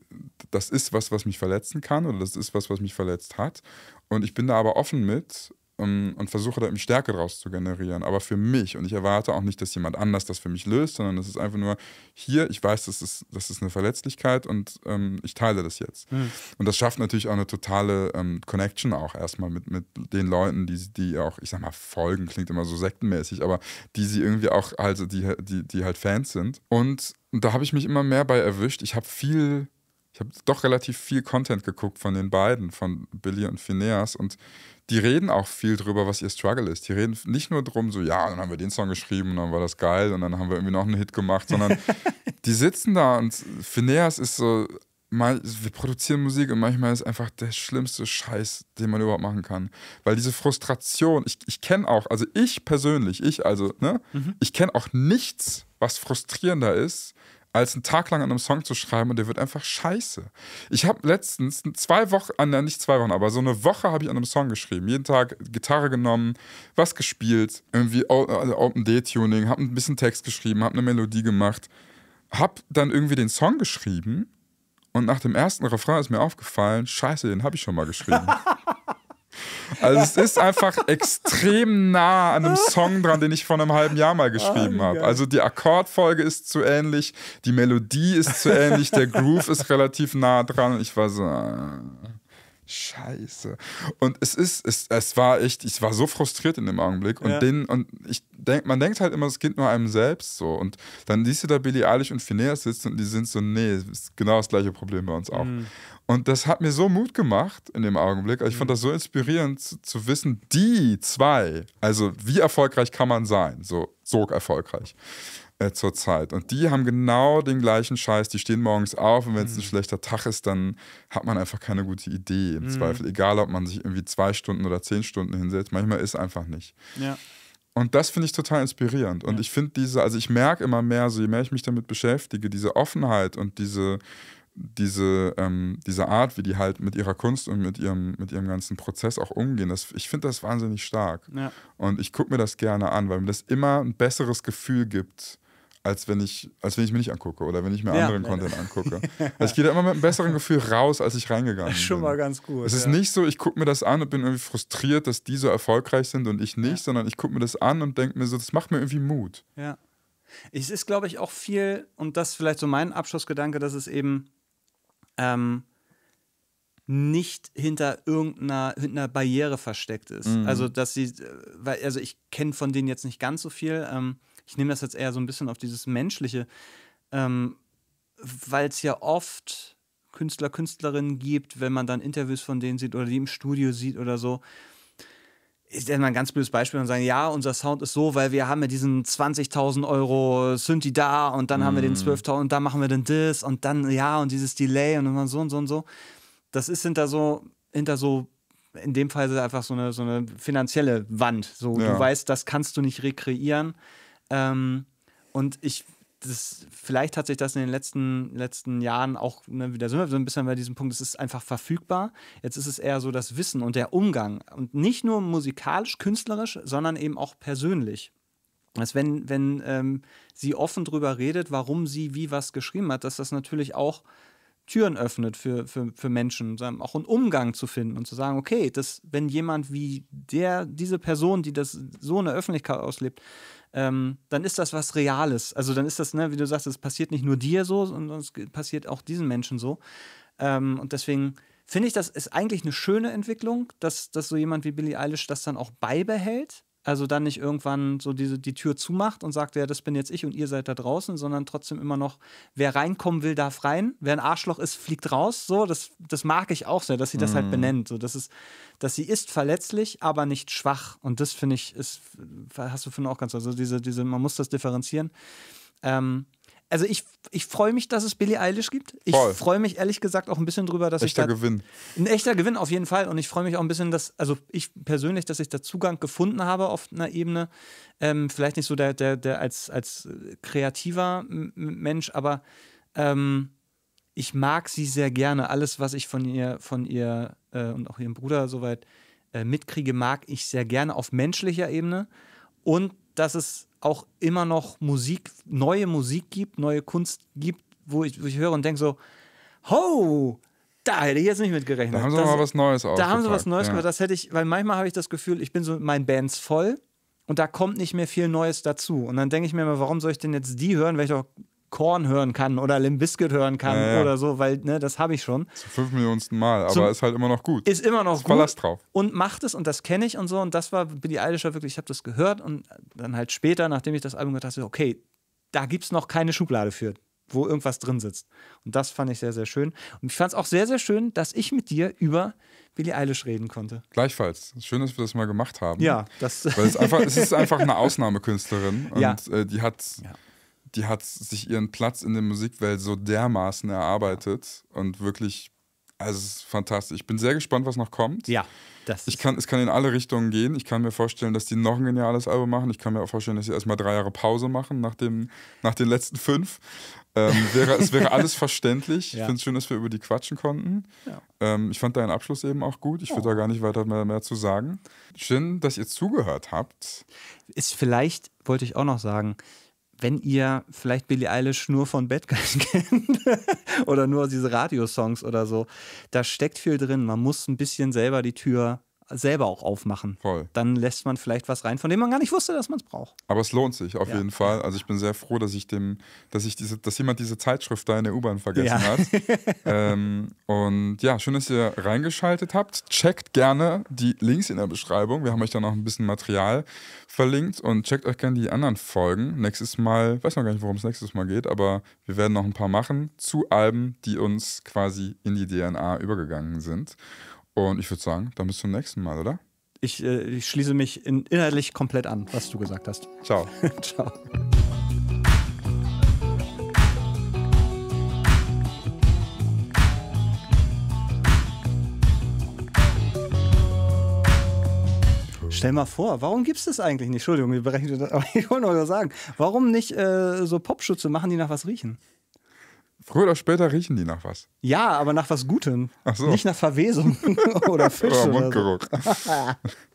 das ist was, was mich verletzen kann oder das ist was, was mich verletzt hat. Und ich bin da aber offen mit um, und versuche da eben Stärke draus zu generieren, aber für mich. Und ich erwarte auch nicht, dass jemand anders das für mich löst, sondern es ist einfach nur hier, ich weiß, das ist, das ist eine Verletzlichkeit und ähm, ich teile das jetzt. Mhm. Und das schafft natürlich auch eine totale ähm, Connection auch erstmal mit, mit den Leuten, die, die auch, ich sag mal, folgen, klingt immer so sektenmäßig, aber die sie irgendwie auch, also die, die, die halt Fans sind. Und, und da habe ich mich immer mehr bei erwischt. Ich habe viel ich habe doch relativ viel Content geguckt von den beiden, von Billy und Phineas. Und die reden auch viel drüber, was ihr Struggle ist. Die reden nicht nur drum, so, ja, dann haben wir den Song geschrieben und dann war das geil und dann haben wir irgendwie noch einen Hit gemacht, sondern die sitzen da und Phineas ist so, mal, wir produzieren Musik und manchmal ist einfach der schlimmste Scheiß, den man überhaupt machen kann. Weil diese Frustration, ich, ich kenne auch, also ich persönlich, ich also, ne, mhm. ich kenne auch nichts, was frustrierender ist, als einen Tag lang an einem Song zu schreiben und der wird einfach scheiße. Ich habe letztens zwei Wochen, ah, nicht zwei Wochen, aber so eine Woche habe ich an einem Song geschrieben. Jeden Tag Gitarre genommen, was gespielt, irgendwie also Open D-Tuning, habe ein bisschen Text geschrieben, habe eine Melodie gemacht, habe dann irgendwie den Song geschrieben und nach dem ersten Refrain ist mir aufgefallen, scheiße, den habe ich schon mal geschrieben. Also es ist einfach extrem nah an einem Song dran, den ich vor einem halben Jahr mal geschrieben ah, habe. Also die Akkordfolge ist zu ähnlich, die Melodie ist zu ähnlich, der Groove ist relativ nah dran. Ich war so, ah, Scheiße. Und es ist, es, es war echt, ich war so frustriert in dem Augenblick. Und, ja. den, und ich denk, man denkt halt immer, es geht nur einem selbst so. Und dann siehst du da Billy Eilish und Phineas sitzen und die sind so, nee, ist genau das gleiche Problem bei uns auch. Mhm. Und das hat mir so Mut gemacht in dem Augenblick. Also ich fand mhm. das so inspirierend zu, zu, wissen, die zwei, also wie erfolgreich kann man sein? So, so erfolgreich äh, zur Zeit. Und die haben genau den gleichen Scheiß. Die stehen morgens auf und wenn es mhm. ein schlechter Tag ist, dann hat man einfach keine gute Idee im mhm. Zweifel. Egal, ob man sich irgendwie zwei Stunden oder zehn Stunden hinsetzt. Manchmal ist einfach nicht. Ja. Und das finde ich total inspirierend. Und ja. ich finde diese, also ich merke immer mehr, so je mehr ich mich damit beschäftige, diese Offenheit und diese diese, ähm, diese Art, wie die halt mit ihrer Kunst und mit ihrem, mit ihrem ganzen Prozess auch umgehen, das, ich finde das wahnsinnig stark. Ja. Und ich gucke mir das gerne an, weil mir das immer ein besseres Gefühl gibt, als wenn ich, als wenn ich mir nicht angucke oder wenn ich mir ja. anderen Content angucke. Also ich gehe da immer mit einem besseren Gefühl raus, als ich reingegangen bin. Schon mal ganz gut. Es ist ja. nicht so, ich gucke mir das an und bin irgendwie frustriert, dass die so erfolgreich sind und ich nicht, ja. sondern ich gucke mir das an und denke mir so, das macht mir irgendwie Mut. Ja. Es ist, glaube ich, auch viel, und das ist vielleicht so mein Abschlussgedanke, dass es eben ähm, nicht hinter irgendeiner hinter Barriere versteckt ist. Mhm. Also, dass sie, weil, also ich kenne von denen jetzt nicht ganz so viel. Ähm, ich nehme das jetzt eher so ein bisschen auf dieses Menschliche, ähm, weil es ja oft Künstler, Künstlerinnen gibt, wenn man dann Interviews von denen sieht oder die im Studio sieht oder so. Ist ja mal ein ganz blödes Beispiel und sagen, ja, unser Sound ist so, weil wir haben ja diesen 20.000 Euro Synthi da und dann mm. haben wir den 12.000 mhm. und dann machen wir den das und dann, ja, und dieses Delay und dann so und so und so. Das ist hinter so, hinter so in dem Fall ist es einfach so eine, so eine finanzielle Wand. So, ja. du weißt, das kannst du nicht rekreieren. Ähm, und ich das, vielleicht hat sich das in den letzten, letzten Jahren auch ne, wieder so ein bisschen bei diesem Punkt, es ist einfach verfügbar. Jetzt ist es eher so das Wissen und der Umgang. Und nicht nur musikalisch, künstlerisch, sondern eben auch persönlich. Dass wenn, wenn ähm, sie offen darüber redet, warum sie wie was geschrieben hat, dass das natürlich auch Türen öffnet für, für, für Menschen, auch einen Umgang zu finden und zu sagen, okay, das, wenn jemand wie der, diese Person, die das so in der Öffentlichkeit auslebt, ähm, dann ist das was Reales. Also dann ist das, ne, wie du sagst, es passiert nicht nur dir so, sondern es passiert auch diesen Menschen so. Ähm, und deswegen finde ich, das ist eigentlich eine schöne Entwicklung, dass, dass so jemand wie Billie Eilish das dann auch beibehält also dann nicht irgendwann so diese, die Tür zumacht und sagt, ja, das bin jetzt ich und ihr seid da draußen, sondern trotzdem immer noch, wer reinkommen will, darf rein. Wer ein Arschloch ist, fliegt raus. So, das, das mag ich auch sehr, dass sie das halt mhm. halt benennt. So, das ist, dass sie ist verletzlich, aber nicht schwach. Und das finde ich, ist, hast du vorhin auch ganz, also diese, diese, man muss das differenzieren. Ähm, also ich, ich freue mich, dass es Billie Eilish gibt. Ich freue mich ehrlich gesagt auch ein bisschen drüber, dass echter ich da, Gewinn. Ein echter Gewinn auf jeden Fall. Und ich freue mich auch ein bisschen, dass, also ich persönlich, dass ich da Zugang gefunden habe auf einer Ebene. Ähm, vielleicht nicht so der, der, der als, als kreativer Mensch, aber ähm, ich mag sie sehr gerne. Alles, was ich von ihr, von ihr äh, und auch ihrem Bruder soweit äh, mitkriege, mag ich sehr gerne auf menschlicher Ebene. Und dass es auch immer noch Musik, neue Musik gibt, neue Kunst gibt, wo ich, wo ich höre und denke so, ho, da hätte ich jetzt nicht mit gerechnet. Da haben sie das, mal was Neues Da haben sie was Neues ja. gemacht. Das hätte ich, weil manchmal habe ich das Gefühl, ich bin so mit meinen Bands voll und da kommt nicht mehr viel Neues dazu. Und dann denke ich mir immer, warum soll ich denn jetzt die hören, weil ich doch Korn hören kann oder Limp Bizkit hören kann ja, ja. oder so, weil ne, das habe ich schon. Zum fünf Millionsten Mal, aber Zum, ist halt immer noch gut. Ist immer noch ist gut. Verlass drauf. Und macht es und das kenne ich und so und das war Billie Eilish wirklich, ich habe das gehört und dann halt später, nachdem ich das Album gehört habe, okay, da gibt es noch keine Schublade für, wo irgendwas drin sitzt. Und das fand ich sehr, sehr schön. Und ich fand es auch sehr, sehr schön, dass ich mit dir über Billie Eilish reden konnte. Gleichfalls. Schön, dass wir das mal gemacht haben. Ja, das. Weil es einfach, es ist einfach eine Ausnahmekünstlerin und ja. äh, die hat. Ja die hat sich ihren Platz in der Musikwelt so dermaßen erarbeitet und wirklich, also es ist fantastisch. Ich bin sehr gespannt, was noch kommt. Ja, das ich kann, es kann in alle Richtungen gehen. Ich kann mir vorstellen, dass die noch ein geniales Album machen. Ich kann mir auch vorstellen, dass sie erstmal drei Jahre Pause machen nach, dem, nach den letzten fünf. Ähm, wäre, es wäre alles verständlich. Ja. Ich finde es schön, dass wir über die quatschen konnten. Ja. Ähm, ich fand deinen Abschluss eben auch gut. Ich würde oh. da gar nicht weiter mehr, mehr zu sagen. Schön, dass ihr zugehört habt. Ist vielleicht, wollte ich auch noch sagen, wenn ihr vielleicht Billie Eilish nur von Bad Guys kennt oder nur diese Radiosongs oder so, da steckt viel drin. Man muss ein bisschen selber die Tür selber auch aufmachen. Voll. Dann lässt man vielleicht was rein, von dem man gar nicht wusste, dass man es braucht. Aber es lohnt sich auf ja. jeden Fall. Also ich bin sehr froh, dass ich dem, dass ich diese, dass jemand diese Zeitschrift da in der U-Bahn vergessen ja. hat. ähm, und ja, schön, dass ihr reingeschaltet habt. Checkt gerne die Links in der Beschreibung. Wir haben euch da noch ein bisschen Material verlinkt und checkt euch gerne die anderen Folgen. Nächstes Mal, weiß noch gar nicht, worum es nächstes Mal geht, aber wir werden noch ein paar machen zu Alben, die uns quasi in die DNA übergegangen sind. Und ich würde sagen, dann bis zum nächsten Mal, oder? Ich, äh, ich schließe mich in, inhaltlich komplett an, was du gesagt hast. Ciao. Ciao. Stell mal vor, warum gibt es das eigentlich nicht? Entschuldigung, wir berechnen das, aber ich wollte nur sagen, warum nicht äh, so Popschutze machen, die nach was riechen? Früher oder später riechen die nach was. Ja, aber nach was Gutem. Ach so. Nicht nach Verwesung oder Fisch. oder Mundgeruch. So.